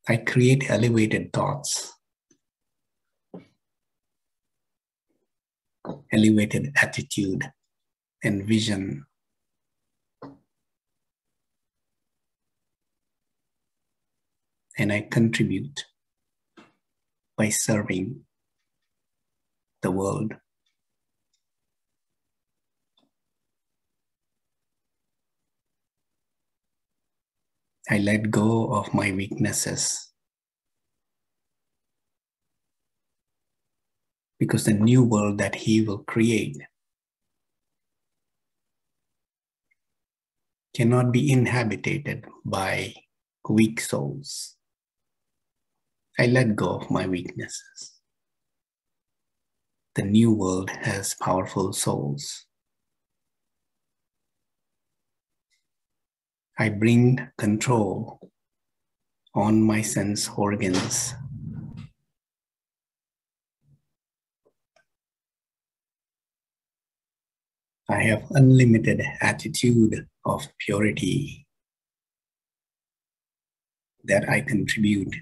I create elevated thoughts, elevated attitude and vision. And I contribute by serving the world. I let go of my weaknesses because the new world that He will create cannot be inhabited by weak souls. I let go of my weaknesses. The new world has powerful souls. I bring control on my sense organs. I have unlimited attitude of purity that I contribute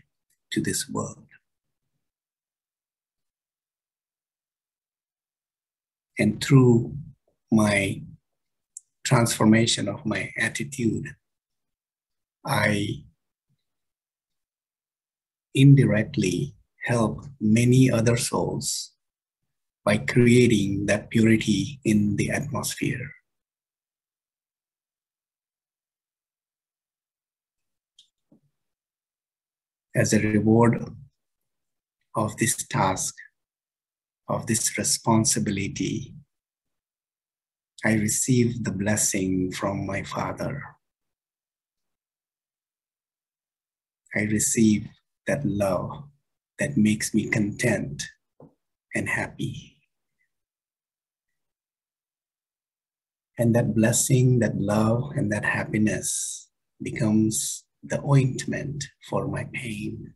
to this world. And through my transformation of my attitude, I indirectly help many other souls by creating that purity in the atmosphere. as a reward of this task, of this responsibility, I receive the blessing from my Father. I receive that love that makes me content and happy. And that blessing, that love, and that happiness becomes the ointment for my pain,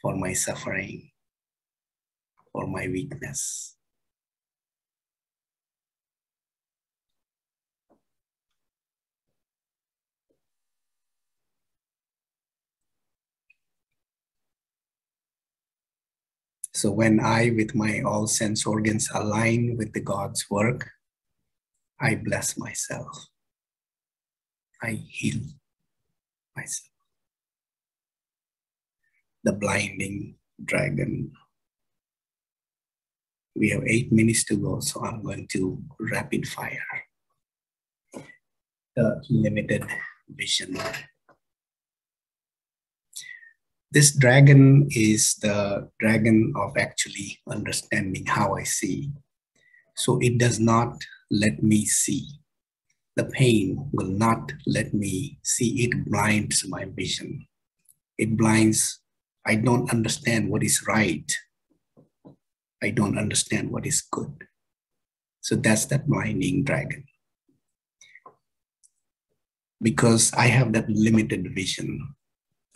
for my suffering, for my weakness. So when I, with my all sense organs, align with the God's work, I bless myself. I heal myself. The blinding dragon. We have eight minutes to go, so I'm going to rapid fire. The limited vision. This dragon is the dragon of actually understanding how I see. So it does not let me see. The pain will not let me see. It blinds my vision. It blinds. I don't understand what is right. I don't understand what is good. So that's that blinding dragon. Because I have that limited vision.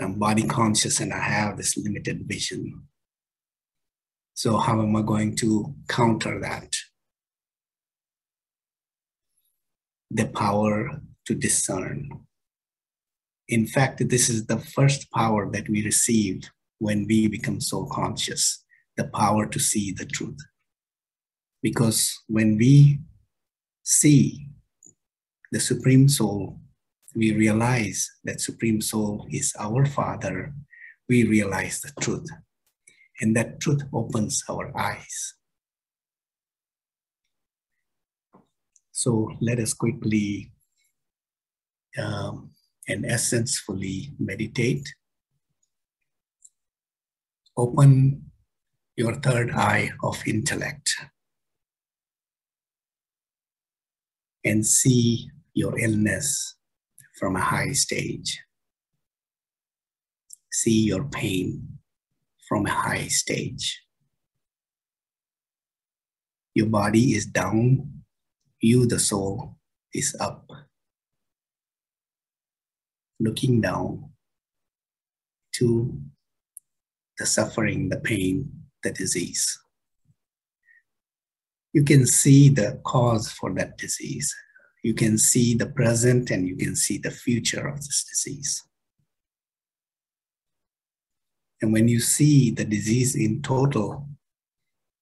I'm body conscious and I have this limited vision. So, how am I going to counter that? The power to discern. In fact, this is the first power that we receive when we become soul conscious the power to see the truth. Because when we see the Supreme Soul, we realize that Supreme Soul is our Father, we realize the truth. And that truth opens our eyes. So let us quickly um, and essentially meditate. Open your third eye of intellect and see your illness from a high stage. See your pain from a high stage. Your body is down you, the soul, is up, looking down to the suffering, the pain, the disease. You can see the cause for that disease. You can see the present and you can see the future of this disease. And when you see the disease in total,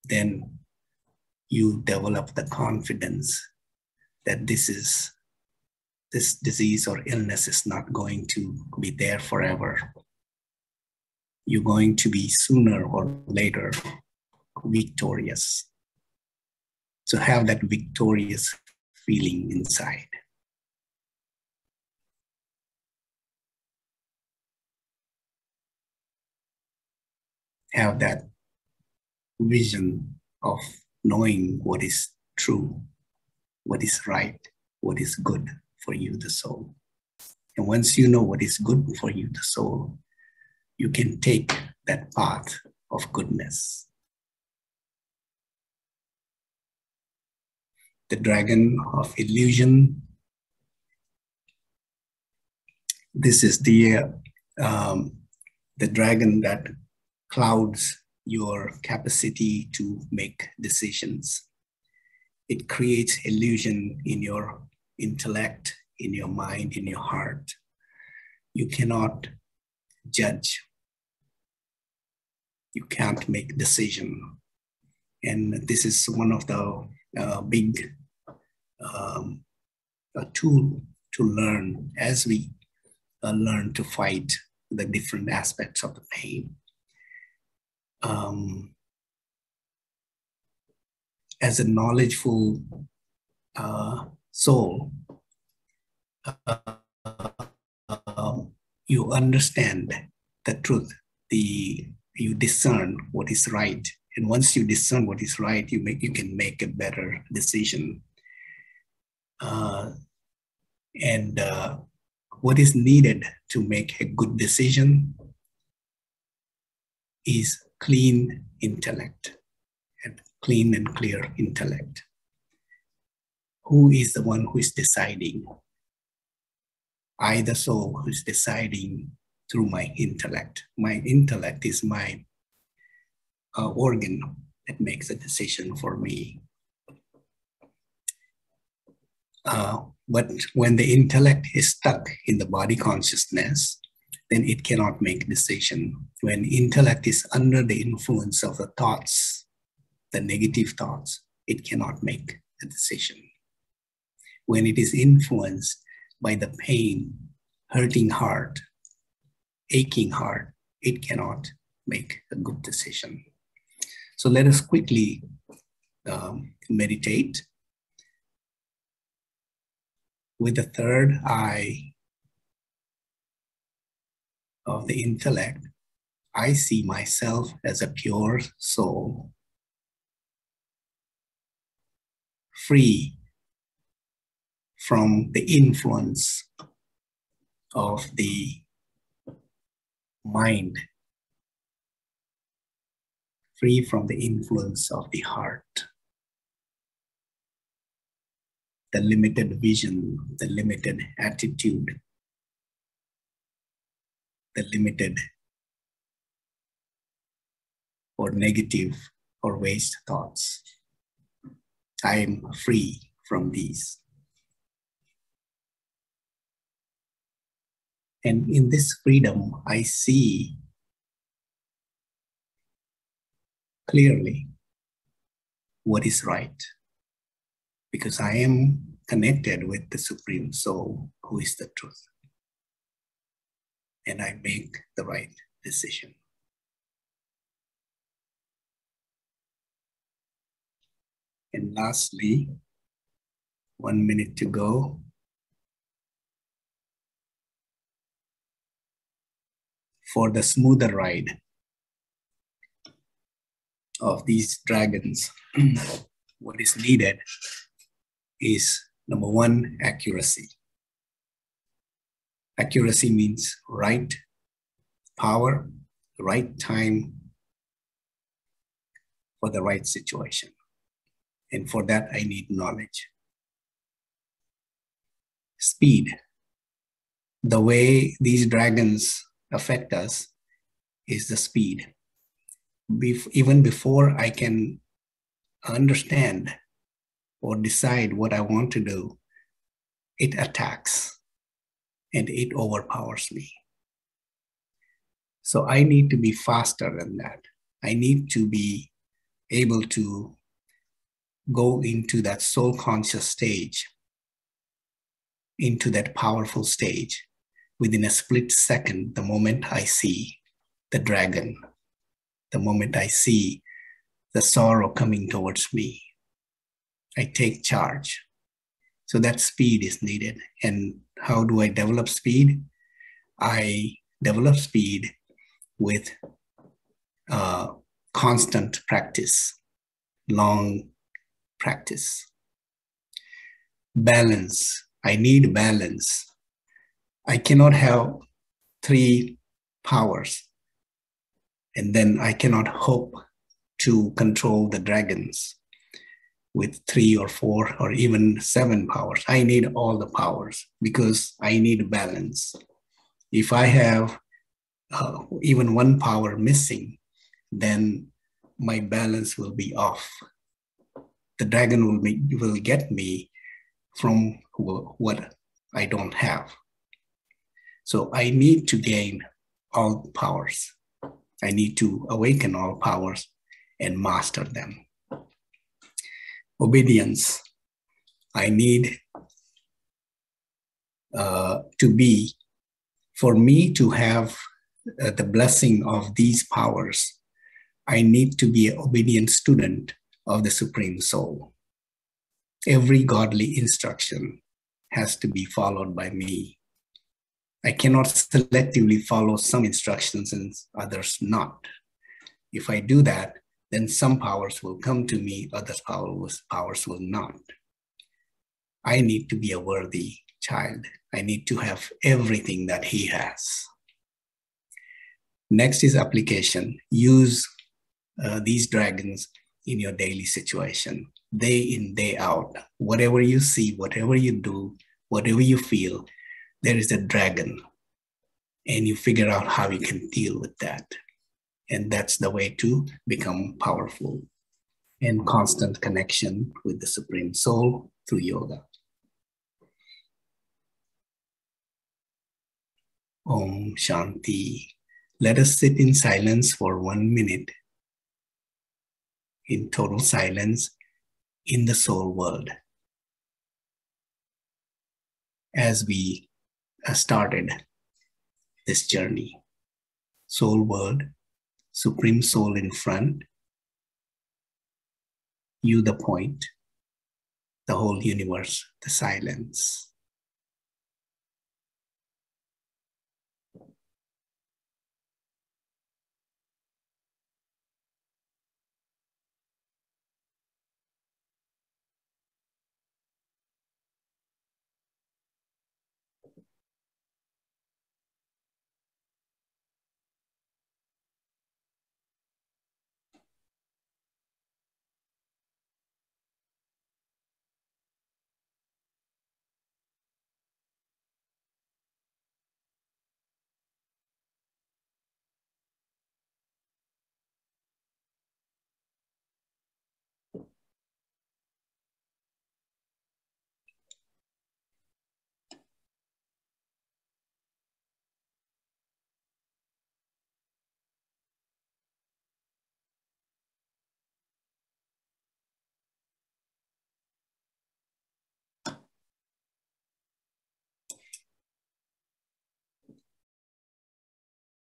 then you develop the confidence that this is this disease or illness is not going to be there forever. You're going to be sooner or later victorious. So have that victorious feeling inside. Have that vision of knowing what is true what is right, what is good for you, the soul. And once you know what is good for you, the soul, you can take that path of goodness. The dragon of illusion. This is the um, the dragon that clouds your capacity to make decisions it creates illusion in your intellect, in your mind, in your heart. You cannot judge. You can't make decision. And this is one of the uh, big um, tool to learn as we uh, learn to fight the different aspects of the pain. Um, as a knowledgeful uh, soul, uh, you understand the truth. The you discern what is right, and once you discern what is right, you make you can make a better decision. Uh, and uh, what is needed to make a good decision is clean intellect clean and clear intellect. Who is the one who is deciding? I, the soul, who's deciding through my intellect. My intellect is my uh, organ that makes a decision for me. Uh, but when the intellect is stuck in the body consciousness, then it cannot make decision. When intellect is under the influence of the thoughts, the negative thoughts, it cannot make a decision. When it is influenced by the pain, hurting heart, aching heart, it cannot make a good decision. So let us quickly um, meditate with the third eye of the intellect. I see myself as a pure soul, free from the influence of the mind, free from the influence of the heart, the limited vision, the limited attitude, the limited or negative or waste thoughts. I am free from these. And in this freedom, I see clearly what is right because I am connected with the Supreme Soul who is the truth. And I make the right decision. And lastly, one minute to go. for the smoother ride of these dragons, what is needed is number one, accuracy. Accuracy means right power, right time for the right situation. And for that, I need knowledge. Speed. The way these dragons affect us is the speed. Bef- even before I can understand or decide what I want to do, it attacks and it overpowers me. So I need to be faster than that. I need to be able to go into that soul conscious stage, into that powerful stage within a split second, the moment I see the dragon, the moment I see the sorrow coming towards me, I take charge. So that speed is needed. And how do I develop speed? I develop speed with uh, constant practice, long practice. Balance. I need balance I cannot have three powers. And then I cannot hope to control the dragons with three or four or even seven powers. I need all the powers because I need balance. If I have uh, even one power missing, then my balance will be off. The dragon will, be, will get me from what I don't have. So I need to gain all powers. I need to awaken all powers and master them. Obedience. I need uh, to be, for me to have uh, the blessing of these powers, I need to be an obedient student of the Supreme Soul. Every godly instruction has to be followed by me. I cannot selectively follow some instructions and others not. If I do that, then some powers will come to me, other powers, powers will not. I need to be a worthy child. I need to have everything that he has. Next is application. Use uh, these dragons in your daily situation, day in, day out. Whatever you see, whatever you do, whatever you feel, there is a dragon and you figure out how you can deal with that. And that's the way to become powerful and constant connection with the Supreme Soul through yoga. Om Shanti. Let us sit in silence for one minute, in total silence in the soul world. As we uh, started this journey, soul world, supreme soul in front, you the point, the whole universe, the silence.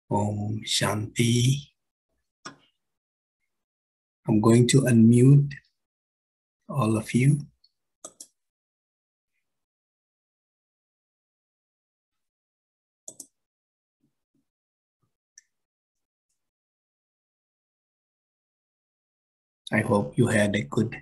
Om Shanti. I'm going to unmute all of you. I hope you had a good